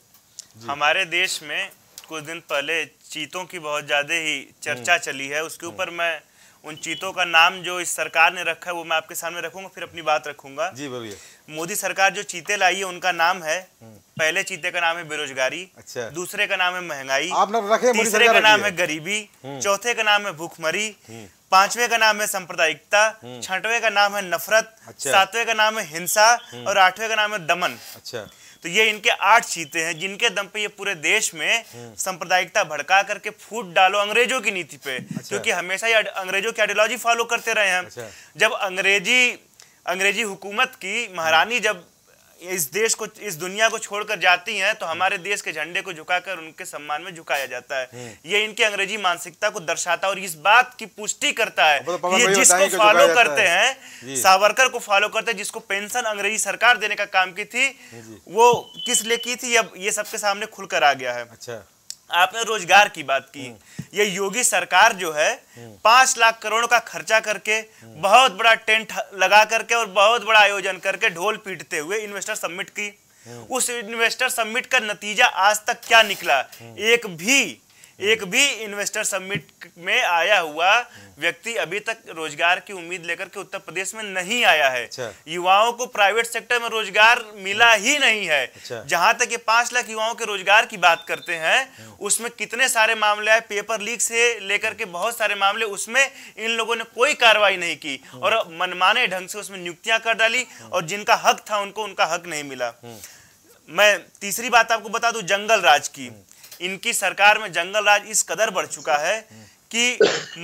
हमारे देश में कुछ दिन पहले चीतों की बहुत ज़्यादा ही चर्चा चली है। उसके ऊपर मैं उन चीतों का नाम जो इस सरकार ने रखा है वो मैं आपके सामने रखूँगा फिर अपनी बात रखूँगा। जी बोलिए। मोदी सरकार जो चीते लाई है उनका नाम है पहले चीते का नाम है बेरोजगारी अच्छा। दूसरे का नाम है महँगाई आप रखे तीसरे का नाम है। गरीबी चौथे का नाम है भूखमरी पांचवे का नाम है सांप्रदायिकता छठवे का नाम है नफरत अच्छा। सातवें का नाम है हिंसा और आठवें का नाम है दमन। अच्छा। तो ये इनके आठ चीते हैं जिनके दम पे ये पूरे देश में सांप्रदायिकता भड़का करके फूट डालो अंग्रेज़ों की नीति पे क्योंकि हमेशा ये अंग्रेज़ों की आइडियोलॉजी फॉलो करते रहे हैं अच्छा। जब अंग्रेज़ी अंग्रेज़ी हुकूमत की महारानी जब इस देश को इस दुनिया को छोड़कर जाती हैं तो हमारे देश के झंडे को झुकाकर उनके सम्मान में झुकाया जाता है। ये इनके अंग्रेज़ी मानसिकता को दर्शाता है और इस बात की पुष्टि करता है तो कि ये जिसको फॉलो करते हैं। सावरकर को फॉलो करते हैं जिसको पेंशन अंग्रेज़ी सरकार देने का काम की थी वो किस लिए की थी अब ये सबके सामने खुलकर आ गया है। अच्छा। आपने रोज़गार की बात की। ये योगी सरकार जो है पाँच लाख करोड़ का खर्चा करके बहुत बड़ा टेंट लगा करके और बहुत बड़ा आयोजन करके ढोल पीटते हुए इन्वेस्टर समिट की। उस इन्वेस्टर समिट का नतीजा आज तक क्या निकला? एक भी एक भी इन्वेस्टर समिट में आया हुआ व्यक्ति अभी तक रोज़गार की उम्मीद लेकर के उत्तर प्रदेश में नहीं आया है। अच्छा। युवाओं को प्राइवेट सेक्टर में रोज़गार मिला ही नहीं है। अच्छा। जहाँ तक ये पाँच लाख युवाओं के रोज़गार की बात करते हैं उसमें कितने सारे मामले आए पेपर लीक से लेकर के बहुत सारे मामले उसमें इन लोगों ने कोई कार्रवाई नहीं की। और मनमाने ढंग से उसमें नियुक्तियाँ कर डाली और जिनका हक था उनको उनका हक नहीं मिला। मैं तीसरी बात आपको बता दूँ जंगल राज की। इनकी सरकार में जंगल राज इस कदर बढ़ चुका है कि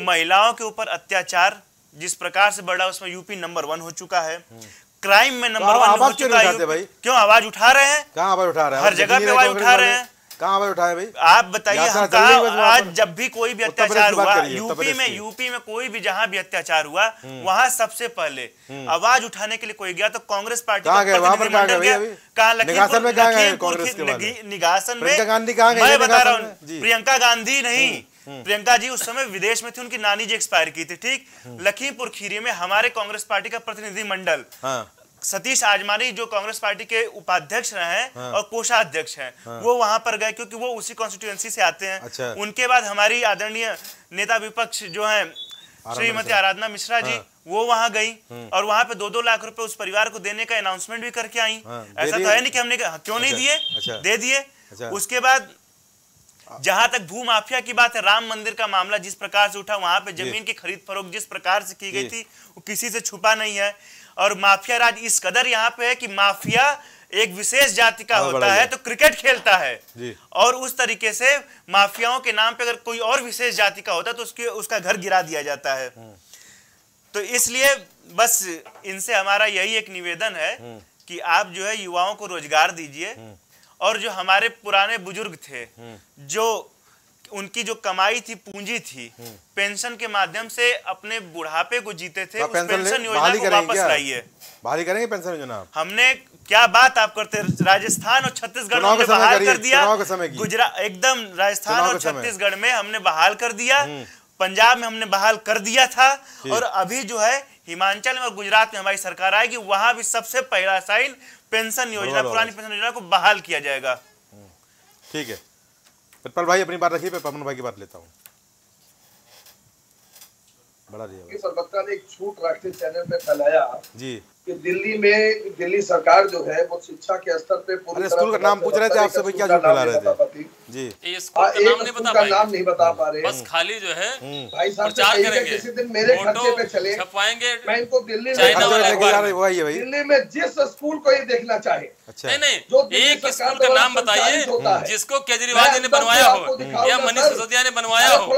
महिलाओं के ऊपर अत्याचार जिस प्रकार से बढ़ा उसमें यूपी नंबर वन हो चुका है। क्राइम में नंबर वन हो चुका है। क्यों आवाज़ उठा रहे हैं? कहाँ आवाज़ उठा रहे हैं? हर जगह पे आवाज़ उठा रहे हैं। कहाँ आवाज़ उठाए भाई? आप बताइए हम कहा आज जब भी कोई भी अत्याचार हुआ यूपी में यूपी में कोई भी जहाँ भी अत्याचार हुआ वहाँ सबसे पहले आवाज़ उठाने के लिए कोई गया तो कांग्रेस पार्टी कहाँ पर निगासन में बता रहा हूँ प्रियंका गांधी नहीं। प्रियंका जी उस समय विदेश में थी उनकी नानी जी एक्सपायर की थी ठीक? लखीमपुर खीरी में हमारे कांग्रेस पार्टी का प्रतिनिधिमंडल हाँ। सतीश आजमानी जो कांग्रेस पार्टी के उपाध्यक्ष रहे हैं हाँ। और कोषाध्यक्ष हैं हाँ। वो वहाँ पर गए क्योंकि वो उसी कॉन्स्टिट्यूएंसी से आते हैं अच्छा। उनके बाद हमारी आदरणीय नेता विपक्ष जो हैं श्रीमती आराधना मिश्रा जी हाँ। वो वहाँ गई और वहाँ पे दो दो लाख रुपए उस परिवार को देने का अनाउंसमेंट भी करके आई हाँ, ऐसा तो है नहीं कि हमने क्यों नहीं अच्छा, दिए अच्छा। दे दिए अच्छा। उसके बाद जहाँ तक भू माफिया की बात है राम मंदिर का मामला जिस प्रकार से उठा वहाँ पे ज़मीन की खरीद फरोख्त जिस प्रकार से की गई थी वो किसी से छुपा नहीं है और माफिया राज इस कदर यहाँ पे है कि माफिया एक विशेष जाति का हाँ, होता है तो क्रिकेट खेलता है। जी। और उस तरीके से माफियाओं के नाम पे अगर कोई और विशेष जाति का होता है तो उसकी उसका घर गिरा दिया जाता है। तो इसलिए बस इनसे हमारा यही एक निवेदन है कि आप जो है युवाओं को रोज़गार दीजिए और जो हमारे पुराने बुज़ुर्ग थे जो उनकी जो कमाई थी पूंजी थी पेंशन के माध्यम से अपने बुढ़ापे को जीते थे उस पेंशन पेंशन योजना को वापस लाइए। बहाली करेंगे पेंशन योजना हमने क्या बात आप करते राजस्थान और छत्तीसगढ़ में हमने बहाल कर दिया। गुजरात एकदम राजस्थान और। हम्म। छत्तीसगढ़ में हमने बहाल कर दिया। पंजाब में हमने बहाल कर दिया था। और अभी जो है हिमाचल में और गुजरात में हमारी सरकार आएगी वहाँ भी सबसे पहला साइन पेंशन योजना पुरानी पेंशन योजना को बहाल किया जाएगा। ठीक है। प्रतिपाल भाई अपनी बात रखिए मैं पवन भाई की बात लेता हूँ। बड़ा दिया सरबत्ता ने एक झूठ राष्ट्रीय चैनल पे फैलाया जी। कि दिल्ली में दिल्ली सरकार जो है वो शिक्षा के स्तर पे पूरे स्कूल का नाम पूछ रहे थे आपसे, भाई क्या झूठ फैला रहे थे? जी। ये हाँ, स्कूल का नाम नहीं बता का नाम नहीं बता पा रहे। बस खाली जो है भाई साहब प्रचार करेंगे। किसी दिन मेरे खर्चे पे चले। छपवाएँगे। मैं इनको दिल्ली में है दिल्ली में जिस स्कूल को ये देखना चाहे। अच्छा। नहीं नहीं जो एक स्कूल का नाम बताइए। संचालित होता है। जिसको केजरीवाल जी ने बनवाया हो या मनीष। सिसोदिया ने बनवाया हो।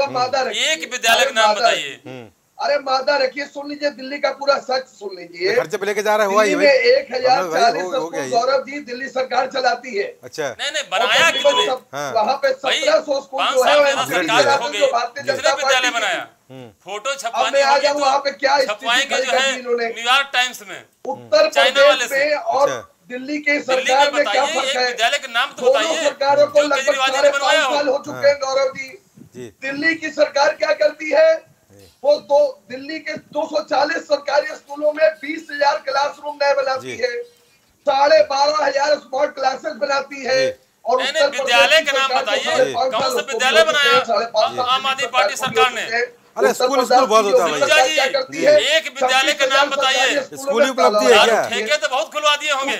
एक विद्यालय का नाम बताइए। हम्म। अरे मादा रखिए सुन लीजिए दिल्ली का पूरा सच सुन लीजिए। खर्चे पे लेके जा रहा हुआ ही दिल्ली में एक हज़ार चालीस हो- हो गया स्कूल ये। गौरव जी दिल्ली सरकार चलाती है। अच्छा। नहीं नहीं बनाया कितने हाँ। वहाँ पे सत्रह सौ स्कूल जो है हो हैं, भारतीय जनता पार्टी बनाया? हम्म। फ़ोटो अब छपवानी आ होगी जाऊँ वहाँ पे क्या तो छपवाएँगे जो है न्यूयॉर्क टाइम्स में। उत्तर चाइना वाले प्रदेश से। में और अच्छा। दिल्ली की सरकार में क्या फ़र्क है? विद्यालय का नाम तो दोनों बताइए। सरकारों को लगभग साढ़े पाँच साल हो। हो चुके हैं। गौरव जी। जी। दिल्ली की सरकार क्या करती है? वो दो दिल्ली के 240 सरकारी स्कूलों में बीस हज़ार क्लासरूम नए बनाती है साढ़े बारह हज़ार स्मार्ट क्लासेस बनाती है और विद्यालय की नाम बताइए। कौन सा विद्यालय हैं, बनाया? आम आदमी पार्टी सरकार ने। अरे स्कूल- स्कूल बहुत होता है। सरकार जी, क्या करती जी। है? एक विद्यालय का नाम बताइए। स्कूलों उपलब्धि है क्या? ठेके तो बहुत खुलवा दिए होंगे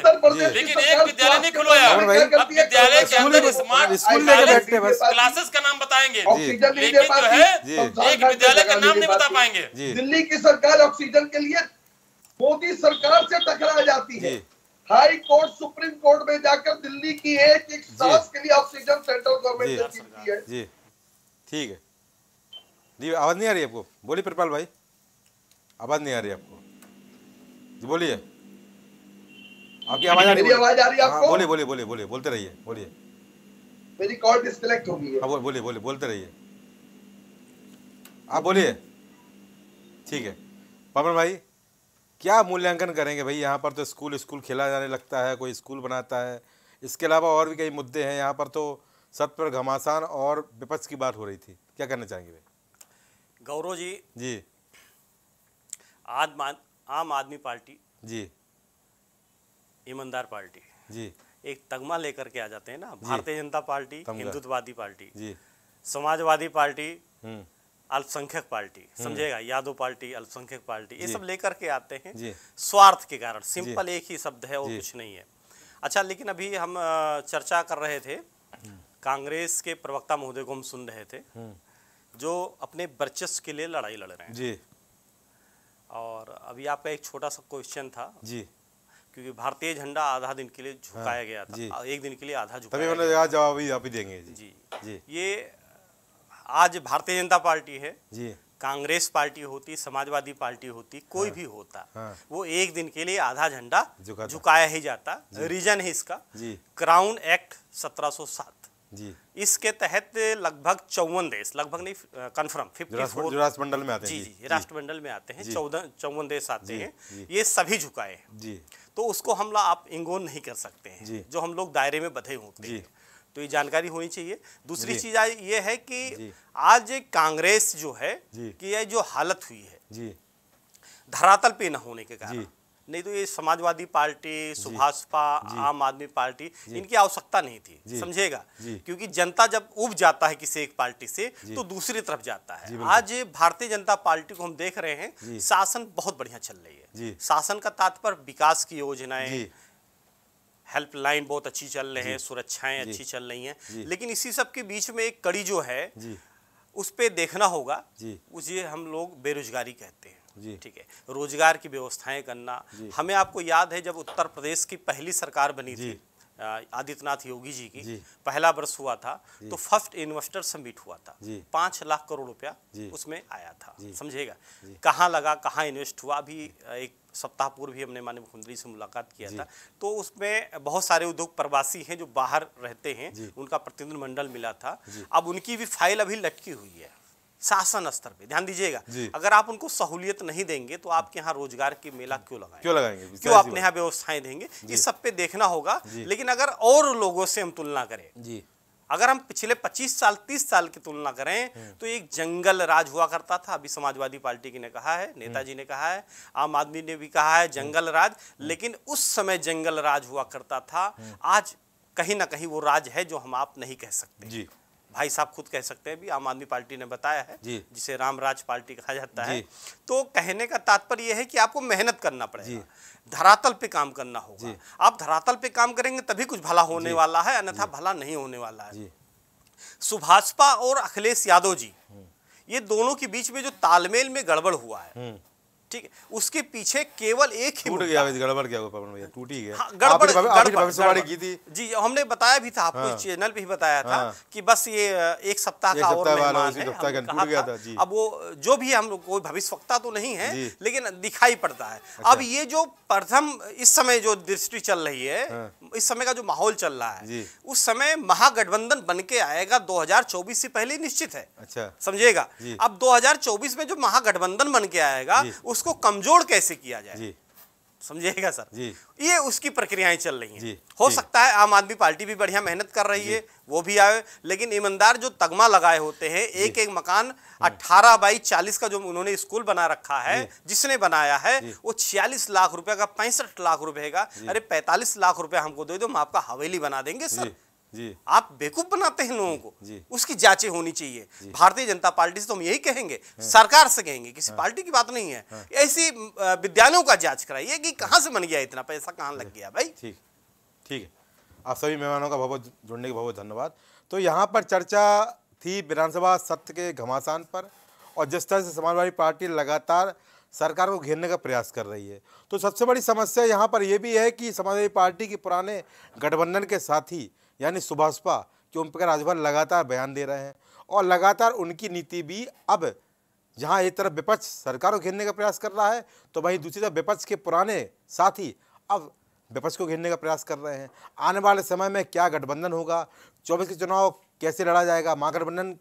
लेकिन एक विद्यालय नहीं खुलवाया है? विद्यालय के अंदर स्मार्ट स्कूल लेके क्लासेस- बैठते हैं बस क्लासेस का नाम बताएँगे नहीं लेकिन जो है एक विद्यालय का नाम नहीं बता पाएँगे दिल्ली की सरकार ऑक्सीजन के लिए मोदी सरकार से टकरा जाती है हाई कोर्ट सुप्रीम कोर्ट में जाकर दिल्ली की एक एक सांस के लिए ऑक्सीजन सेंट्रल गवर्नमेंट जी। से है जी ठीक है जी आवाज़ नहीं आ रही आपको? बोलिए प्रपाल भाई। आवाज़ नहीं आ रही आपको। जी बोलिए। आपकी आवाज़ आ रही आवाज़ आ रही है हाँ, आपको? बोलिए बोलिए बोलिए बोलिए बोलते रहिए बोलिए। मेरी कॉल डिस्कनेक्ट हो गई है। हाँ बोलिए बोलिए बोलते रहिए। आप बोलिए। ठीक है। पवन भाई क्या मूल्यांकन करेंगे भाई? यहाँ पर तो स्कूल स्कूल खेला जाने लगता है कोई स्कूल बनाता है। इसके अलावा और भी कई मुद्दे हैं। यहाँ पर तो सत्य पर घमासान और विपक्ष की बात हो रही थी। क्या करना चाहेंगे भाई? गौरव जी जी। आम आम आदमी पार्टी। जी। ईमानदार पार्टी। जी। एक तगमा लेकर के आ जाते हैं ना भारतीय जनता पार्टी। हिंदुत्ववादी पार्टी। जी। समाजवादी पार्टी हम्म। अल्पसंख्यक पार्टी समझेगा यादव पार्टी अल्पसंख्यक पार्टी ये सब लेकर के आते हैं। स्वार्थ के कारण सिंपल एक ही शब्द है और कुछ नहीं है। अच्छा लेकिन अभी हम चर्चा कर रहे थे। कांग्रेस के प्रवक्ता महोदय को हम सुन रहे थे। जो अपने वर्चस्व के लिए लड़ाई लड़ रहे हैं। जी। और अभी आपका एक छोटा सा क्वेश्चन था। जी। क्योंकि भारतीय झंडा आधा दिन के लिए झुकाया गया था। एक दिन के लिए आधा झुकाया गया। जवाब ही आप ही देंगे। जी। जी। जी। ये आज भारतीय जनता पार्टी है। जी। कांग्रेस पार्टी होती समाजवादी पार्टी होती कोई हाँ, भी होता हाँ। वो एक दिन के लिए आधा झंडा झुकाया ही जाता। रीजन है इसका। क्राउन एक्ट 1707 जी। इसके तहत लगभग चौवन देश लगभग नहीं कंफर्म फिफ्टी राष्ट्र- जो राष्ट्रमंडल में आते हैं। जी जी राष्ट्रमंडल में आते हैं चौदह चौवन देश आते हैं। ये सभी झुकाए जी। तो उसको हम लोग आप इंगोन नहीं कर सकते हैं जो। हम लोग दायरे में बधे होते जी। हैं। तो ये जानकारी होनी चाहिए। दूसरी चीज़ आज ये है कि आज कांग्रेस जो है कि ये जो हालत हुई है जी। धरातल पे न होने के कारण जी। नहीं तो ये समाजवादी पार्टी सुभाषपा आम आदमी पार्टी इनकी आवश्यकता नहीं थी समझेगा? क्योंकि जनता जब उब जाता है किसी एक पार्टी से तो दूसरी तरफ़ जाता है। आज भारतीय जनता पार्टी को हम देख रहे हैं शासन बहुत बढ़िया चल रही है। शासन का तात्पर्य विकास की योजनाएँ हेल्पलाइन बहुत अच्छी चल रही हैं सुरक्षाएँ अच्छी चल रही हैं। लेकिन इसी सब के बीच में एक कड़ी जो है उस पर देखना होगा। उसे हम लोग बेरोजगारी कहते हैं। जी। ठीक है। रोज़गार की व्यवस्थाएँ करना। हमें आपको याद है जब उत्तर प्रदेश की पहली सरकार बनी थी आदित्यनाथ योगी जी की जी। पहला वर्ष हुआ था तो फ़र्स्ट इन्वेस्टर समिट हुआ था। पाँच लाख करोड़ रुपया उसमें आया था समझेगा? कहाँ लगा कहाँ इन्वेस्ट हुआ अभी एक सप्ताह पूर्व भी हमने माननीय मुख्यमंत्री से मुलाकात किया था। तो उसमें बहुत सारे उद्योग प्रवासी हैं जो बाहर रहते हैं उनका प्रतिनिधिमंडल मिला था। अब उनकी भी फ़ाइल अभी लटकी हुई है। शासन स्तर पे। ध्यान दीजिएगा। अगर आप उनको सहूलियत नहीं देंगे तो आपके यहाँ रोज़गार के मेला क्यों लगाएँगे? क्यों लगाएँगे? क्यों अपने यहाँ व्यवस्थाएँ देंगे? इस सब पे देखना होगा लेकिन अगर और लोगों से हम तुलना करें जी। अगर हम पिछले 25 साल 30 साल की तुलना करें तो एक जंगल राज हुआ करता था। अभी समाजवादी पार्टी की ने कहा है नेताजी ने कहा है आम आदमी ने भी कहा है जंगल राज। लेकिन उस समय जंगल राज हुआ करता था। आज कहीं ना कहीं वो राज है जो हम आप नहीं कह सकते। जी। भाई साहब खुद कह सकते हैं भी आम आदमी पार्टी ने बताया है। जिसे रामराज पार्टी कहा जाता है। तो कहने का तात्पर्य यह है कि आपको मेहनत करना पड़ेगा। धरातल पे काम करना होगा। आप धरातल पे काम करेंगे तभी कुछ भला होने वाला है अन्यथा भला नहीं होने वाला है। सुभाषपा और अखिलेश यादव जी ये दोनों के बीच में जो तालमेल में गड़बड़ हुआ है ठीक है उसके पीछे केवल एक ही टूट गया गड़बड़ क्या हुआ पवन भैया टूट ही गया। हाँ, गड़बड़ गड़बड़- की थी? जी हमने बताया भी था आपको हाँ। चैनल पे ही बताया था हाँ। कि बस ये एक सप्ताह का और मेहमान है टूट गया था। अब वो जो भी हम लोग कोई भविष्यवक्ता तो नहीं है लेकिन दिखाई पड़ता है। अब ये जो प्रथम इस समय जो दृष्टि चल रही है इस समय का जो माहौल चल रहा है उस समय महागठबंधन बन के आएगा 2024 से पहले ही निश्चित है। अच्छा। समझिएगा। अब 2024 में जो महागठबंधन बन के आएगा जी। उसको कमज़ोर कैसे किया जाए? जी। समझिएगा सर? जी। ये उसकी प्रक्रियाएँ चल रही हैं। हो ठीक। सकता है आम आदमी पार्टी भी बढ़िया मेहनत कर रही है वो भी आए लेकिन ईमानदार जो तगमा लगाए होते हैं एक एक मकान 18 बाई 40 का जो उन्होंने स्कूल बना रखा है जिसने बनाया है वो 46 लाख रुपए का पैंसठ लाख रुपए का अरे 45 लाख रुपए हमको दे दो हम आपका हवेली बना देंगे सर। जी। आप बेवकूफ़ बनाते हैं लोगों को। जी। उसकी जांचें होनी चाहिए। भारतीय जनता पार्टी से तो हम यही कहेंगे। सरकार से कहेंगे किसी पार्टी की बात नहीं है। ऐसी विद्यालयों का जाँच कराइए कि कहाँ से बन गया इतना पैसा कहाँ लग गया भाई। ठीक ठीक है। आप सभी मेहमानों का बहुत जुड़ने के बहुत बहुत धन्यवाद। तो यहाँ पर चर्चा थी विधानसभा सत्र के घमासान पर और जिस तरह से समाजवादी पार्टी लगातार सरकार को घेरने का प्रयास कर रही है। तो सबसे बड़ी समस्या यहाँ पर यह भी है कि समाजवादी पार्टी के पुराने गठबंधन के साथी यानी सुभाषपा, के ओम प्रकाश राजभर लगातार बयान दे रहे हैं। और लगातार उनकी नीति भी अब जहाँ एक तरफ़ विपक्ष सरकार को घेरने का प्रयास कर रहा है तो वहीं दूसरी तरफ़ विपक्ष के पुराने साथी अब विपक्ष को घेरने का प्रयास कर रहे हैं। आने वाले समय में क्या गठबंधन होगा? चौबीस के चुनाव कैसे लड़ा जाएगा? महागठबंधन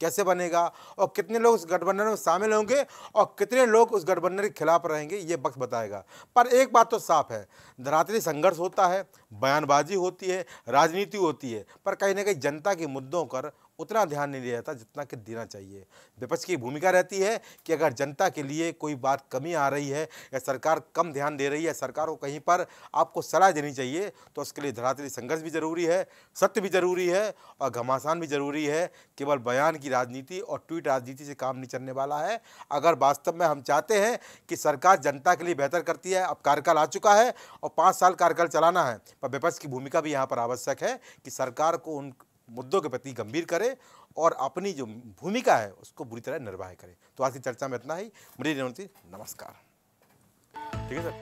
कैसे बनेगा और कितने लोग उस गठबंधन में शामिल होंगे और कितने लोग उस गठबंधन के खिलाफ रहेंगे, ये वक्त बताएगा। पर एक बात तो साफ़ है, धरातली संघर्ष होता है, बयानबाजी होती है, राजनीति होती है, पर कहीं ना कहीं जनता के मुद्दों पर उतना ध्यान नहीं दिया जाता जितना कि देना चाहिए। विपक्ष की भूमिका रहती है कि अगर जनता के लिए कोई बात कमी आ रही है या सरकार कम ध्यान दे रही है, सरकार को कहीं पर आपको सलाह देनी चाहिए तो उसके लिए धरातली संघर्ष भी ज़रूरी है, सत्य भी ज़रूरी है और घमासान भी ज़रूरी है। केवल बयान की राजनीति और ट्वीट राजनीति से काम नहीं चलने वाला है। अगर वास्तव में हम चाहते हैं कि सरकार जनता के लिए बेहतर करती है, अब कार्यकाल आ चुका है और पाँच साल कार्यकाल चलाना है, पर विपक्ष की भूमिका भी यहाँ पर आवश्यक है कि सरकार को उन मुद्दों के प्रति गंभीर करें और अपनी जो भूमिका है उसको बुरी तरह निर्वाह करें। तो आज की चर्चा में इतना ही। मुझे रेवंती नमस्कार। ठीक है सर?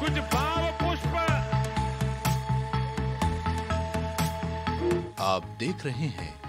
कुछ भाव पुष्प। आप देख रहे हैं